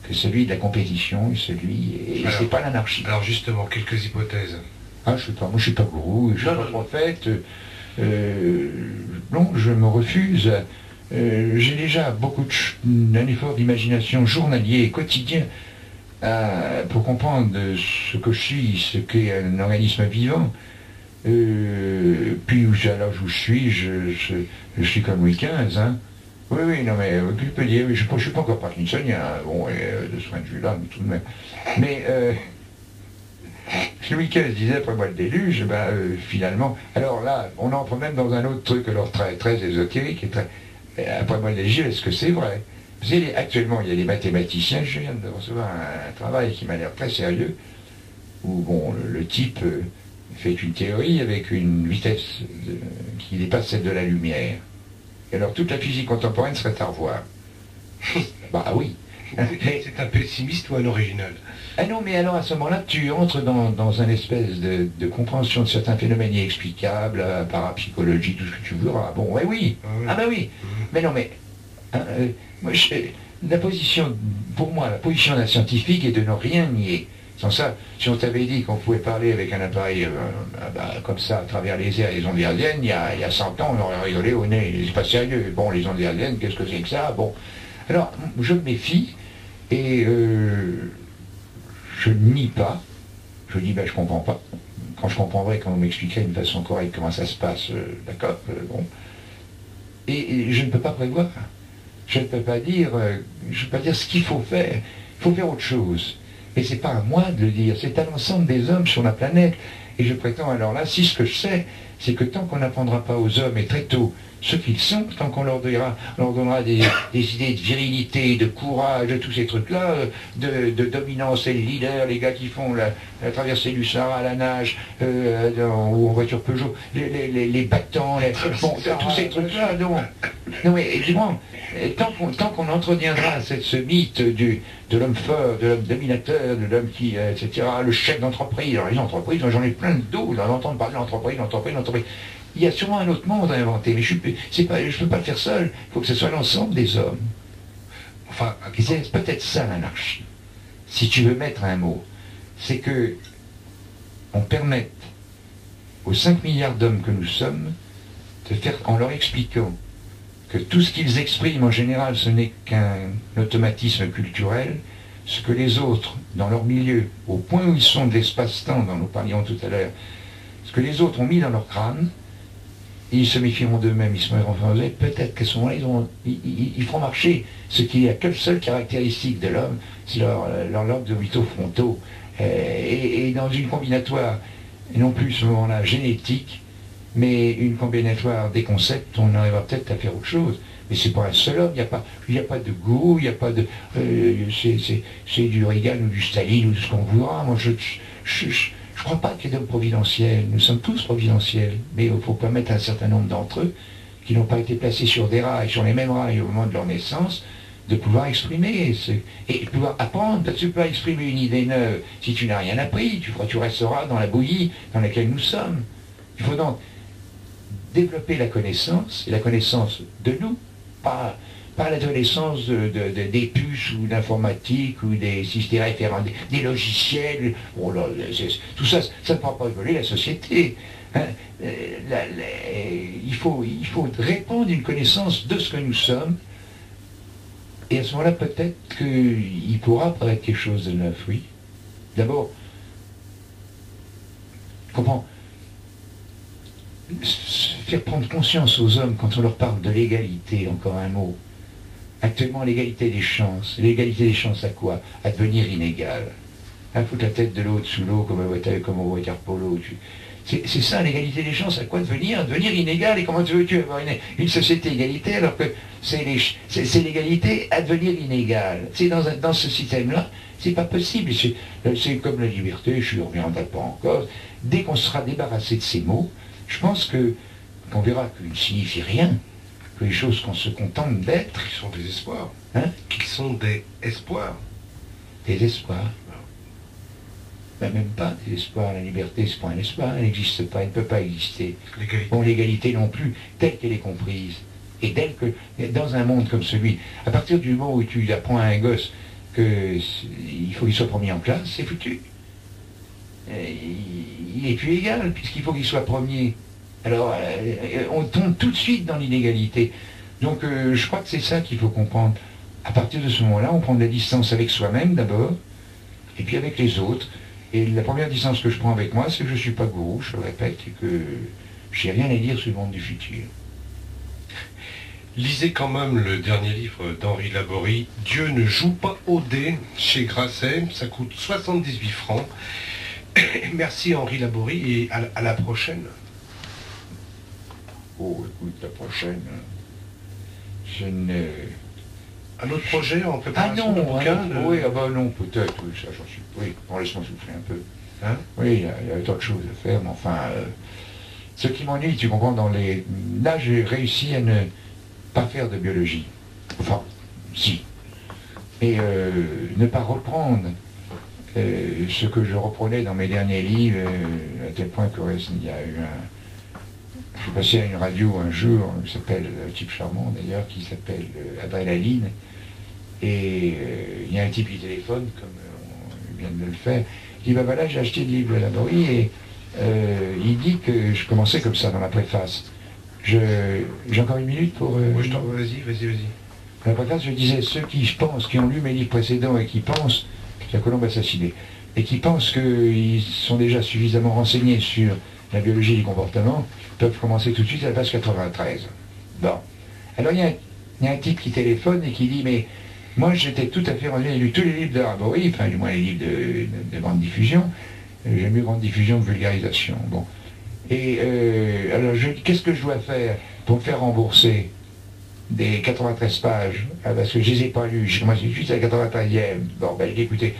que celui de la compétition et celui et c'est pas l'anarchie. Alors justement, quelques hypothèses. Ah, je sais pas, moi je suis pas gourou, je suis pas prophète. Euh, non, je me refuse. Euh, j'ai déjà beaucoup d'un effort d'imagination journalier et quotidien pour comprendre ce que je suis, ce qu'est un organisme vivant. Euh, puis à où je suis, je, suis comme Louis XV. Hein. Oui, oui, non, mais tu peux dire, je ne suis pas encore parkinsonien, hein. bon, de ce point de vue-là, mais tout de même. Mais Louis XV disait après moi le déluge, ben, euh, finalement, alors là, on entre même dans un autre truc alors très, très ésotérique et très. Après moi le déluge, est-ce que c'est vrai? Actuellement, il y a des mathématiciens, je viens de recevoir un, travail qui m'a l'air très sérieux, où bon, le, type fait une théorie avec une vitesse qui dépasse celle de la lumière. Et alors toute la physique contemporaine serait à revoir. bah oui. C'est un pessimiste ou un original ah non, mais alors à ce moment-là, tu entres dans, un espèce de, compréhension de certains phénomènes inexplicables, euh, parapsychologie, tout ce que tu voudras. Bon, ouais, oui. Ah, oui. Ah bah oui. Mhm. Mais non, mais hein, euh, la position, pour moi, la position d'un scientifique est de ne rien nier. Sans ça, si on t'avait dit qu'on pouvait parler avec un appareil euh, bah, comme ça à travers les airs les ondes hertziennes, il y, a, il y a 100 ans, on aurait rigolé au nez. C'est pas sérieux. Bon, les ondes hertziennes, qu'est-ce que c'est que ça? Bon. Alors, je me méfie et je nie pas, je dis ben je comprends pas. Quand je comprendrai, quand vous m'expliquerez d'une façon correcte comment ça se passe, euh, d'accord, euh, bon. Et, je ne peux pas prévoir. Je ne peux pas dire, euh, je peux pas dire ce qu'il faut faire. Il faut faire autre chose. Et c'est pas à moi de le dire, c'est à l'ensemble des hommes sur la planète. Et je prétends alors là, si ce que je sais, c'est que tant qu'on n'apprendra pas aux hommes, et très tôt, ce qu'ils sont, tant qu'on leur donnera, leur donnera des, idées de virilité, de courage, de tous ces trucs-là, de, dominance et de leader, les gars qui font la, traversée du Sahara à la nage, euh, ou en voiture Peugeot, les, les, les battants, bon, tous ces trucs-là, non. Non mais, évidemment, tant qu'on entretiendra cette, ce mythe du, de l'homme fort, de l'homme dominateur, de l'homme qui, euh, etc., le chef d'entreprise, alors les entreprises, j'en ai plein de dos, d'entendre parler d'entreprise, d'entreprise, d'entreprise il y a sûrement un autre monde à inventer, mais je ne peux pas le faire seul. Il faut que ce soit l'ensemble des hommes. Enfin, c'est peut-être ça l'anarchie. Si tu veux mettre un mot, c'est que on permette aux 5 milliards d'hommes que nous sommes de faire, en leur expliquant que tout ce qu'ils expriment en général, ce n'est qu'un automatisme culturel, ce que les autres, dans leur milieu, au point où ils sont de l'espace-temps, dont nous parlions tout à l'heure, ce que les autres ont mis dans leur crâne, ils se méfieront d'eux-mêmes, ils se mettront en peut-être qu'à ce moment-là, ils, feront marcher ce qui est la seule caractéristique de l'homme, c'est leur, leur lobe de vitaux frontaux. Euh, et, dans une combinatoire, non plus ce moment-là génétique, mais une combinatoire des concepts, on arrivera peut-être à faire autre chose. Mais c'est pas un seul homme, il n'y a, pas, a pas de goût, il n'y a pas de... Euh, c'est du Reagan ou du Staline ou de ce qu'on voudra. Moi, je je ne crois pas qu'il y ait d'hommes providentiels. Nous sommes tous providentiels. Mais il faut permettre à un certain nombre d'entre eux, qui n'ont pas été placés sur des rails, sur les mêmes rails au moment de leur naissance, de pouvoir exprimer et de pouvoir apprendre. Parce que peux pas exprimer une idée neuve si tu n'as rien appris. Tu, tu resteras dans la bouillie dans laquelle nous sommes. Il faut donc développer la connaissance, et la connaissance de nous, pas par l'adolescence de, des puces ou d'informatique ou des systèmes référents, des, logiciels. Oh tout ça, ça ne prend pas évoluer la société. Hein. Euh, il, faut, il faut répondre une connaissance de ce que nous sommes. Et à ce moment-là, peut-être qu'il pourra apparaître quelque chose de neuf, oui. D'abord, comment faire prendre conscience aux hommes quand on leur parle de l'égalité, encore un mot, Actuellement, l'égalité des chances. L'égalité des chances à quoi? À devenir inégal. À foutre la tête de l'autre sous l'eau comme, comme au water polo. C'est ça l'égalité des chances. À quoi devenir? Devenir inégal. Et comment tu veux-tu avoir une, société égalité alors que c'est l'égalité à devenir inégal? C'est dans, ce système-là, c'est pas possible. C'est comme la liberté, je ne reviendrai pas encore. Dès qu'on sera débarrassé de ces mots, je pense qu'on verra qu'ils ne signifient rien les choses qu'on se contente d'être. Qui sont des espoirs. Hein Qui sont des espoirs. Des espoirs. Ben, même pas des espoirs. La liberté, c'est pas un espoir. Elle n'existe pas. Elle ne peut pas exister. Bon, l'égalité non plus, telle qu'elle est comprise. Et telle que, dans un monde comme celui, à partir du moment où tu apprends à un gosse qu'il faut qu'il soit premier en classe, c'est foutu. Il n'est plus égal, puisqu'il faut qu'il soit premier. Alors, euh, on tombe tout de suite dans l'inégalité. Donc, euh, je crois que c'est ça qu'il faut comprendre. À partir de ce moment-là, on prend de la distance avec soi-même d'abord, et puis avec les autres. Et la première distance que je prends avec moi, c'est que je ne suis pas gourou, je le répète, et que je n'ai rien à dire sur le monde du futur. Lisez quand même le dernier livre d'Henri Laborie, Dieu ne joue pas au dé, chez Grasset, ça coûte 78 francs. Merci Henri Laborie et à la prochaine. Oh, écoute, la prochaine, ne... Un autre projet en préparation Ah non, bouquin, oui, ah bah non, peut-être, oui, ça j'en suis... Oui, bon, laisse-moi souffler un peu. Hein? Oui, il y, a, tant de choses à faire, mais enfin... Euh, ce qui m'ennuie, tu comprends, dans les... Là, j'ai réussi à ne pas faire de biologie. Enfin, si. Et euh, ne pas reprendre euh, ce que je reprenais dans mes derniers livres, à tel point qu'il y a eu un je suis passé à une radio un jour, qui s'appelle, un type charmant d'ailleurs, qui s'appelle euh, Adrénaline. Et euh, il y a un type qui téléphone, comme on vient de le faire. Il dit, bah voilà, j'ai acheté le livre de Laborie et euh, il dit que je commençais comme ça dans la préface. J'ai encore une minute pour... oui, je t'en vas-y, vas-y, vas-y. Dans la préface, je disais, ceux qui pensent, qui ont lu mes livres précédents et qui pensent, la colombe assassinée, et qui pensent qu'ils sont déjà suffisamment renseignés sur la biologie du comportement, peuvent commencer tout de suite à la page 93. Bon. Alors il y, a un type qui téléphone et qui dit, mais moi j'étais tout à fait rendu, j'ai lu tous les livres de Rabory, enfin du moins les livres de, grande diffusion, euh, j'ai lu grande diffusion de vulgarisation. Bon. Et euh, alors qu'est-ce que je dois faire pour me faire rembourser des 93 pages? Ah, Parce que je ne les ai pas lues, je commence juste à la 93e. Bon, ben écoutez,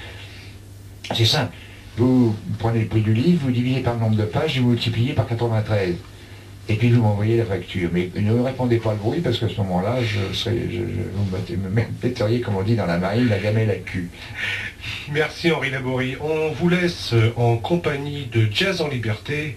c'est simple. Vous prenez le prix du livre, vous divisez par le nombre de pages et vous multipliez par 93. Et puis vous m'envoyez la facture. Mais ne répondez pas le bruit parce qu'à ce moment-là, je vous me metteriez, comme on dit dans la marine, la gamelle à cul. Merci Henri Laborie. On vous laisse en compagnie de Jazz en Liberté.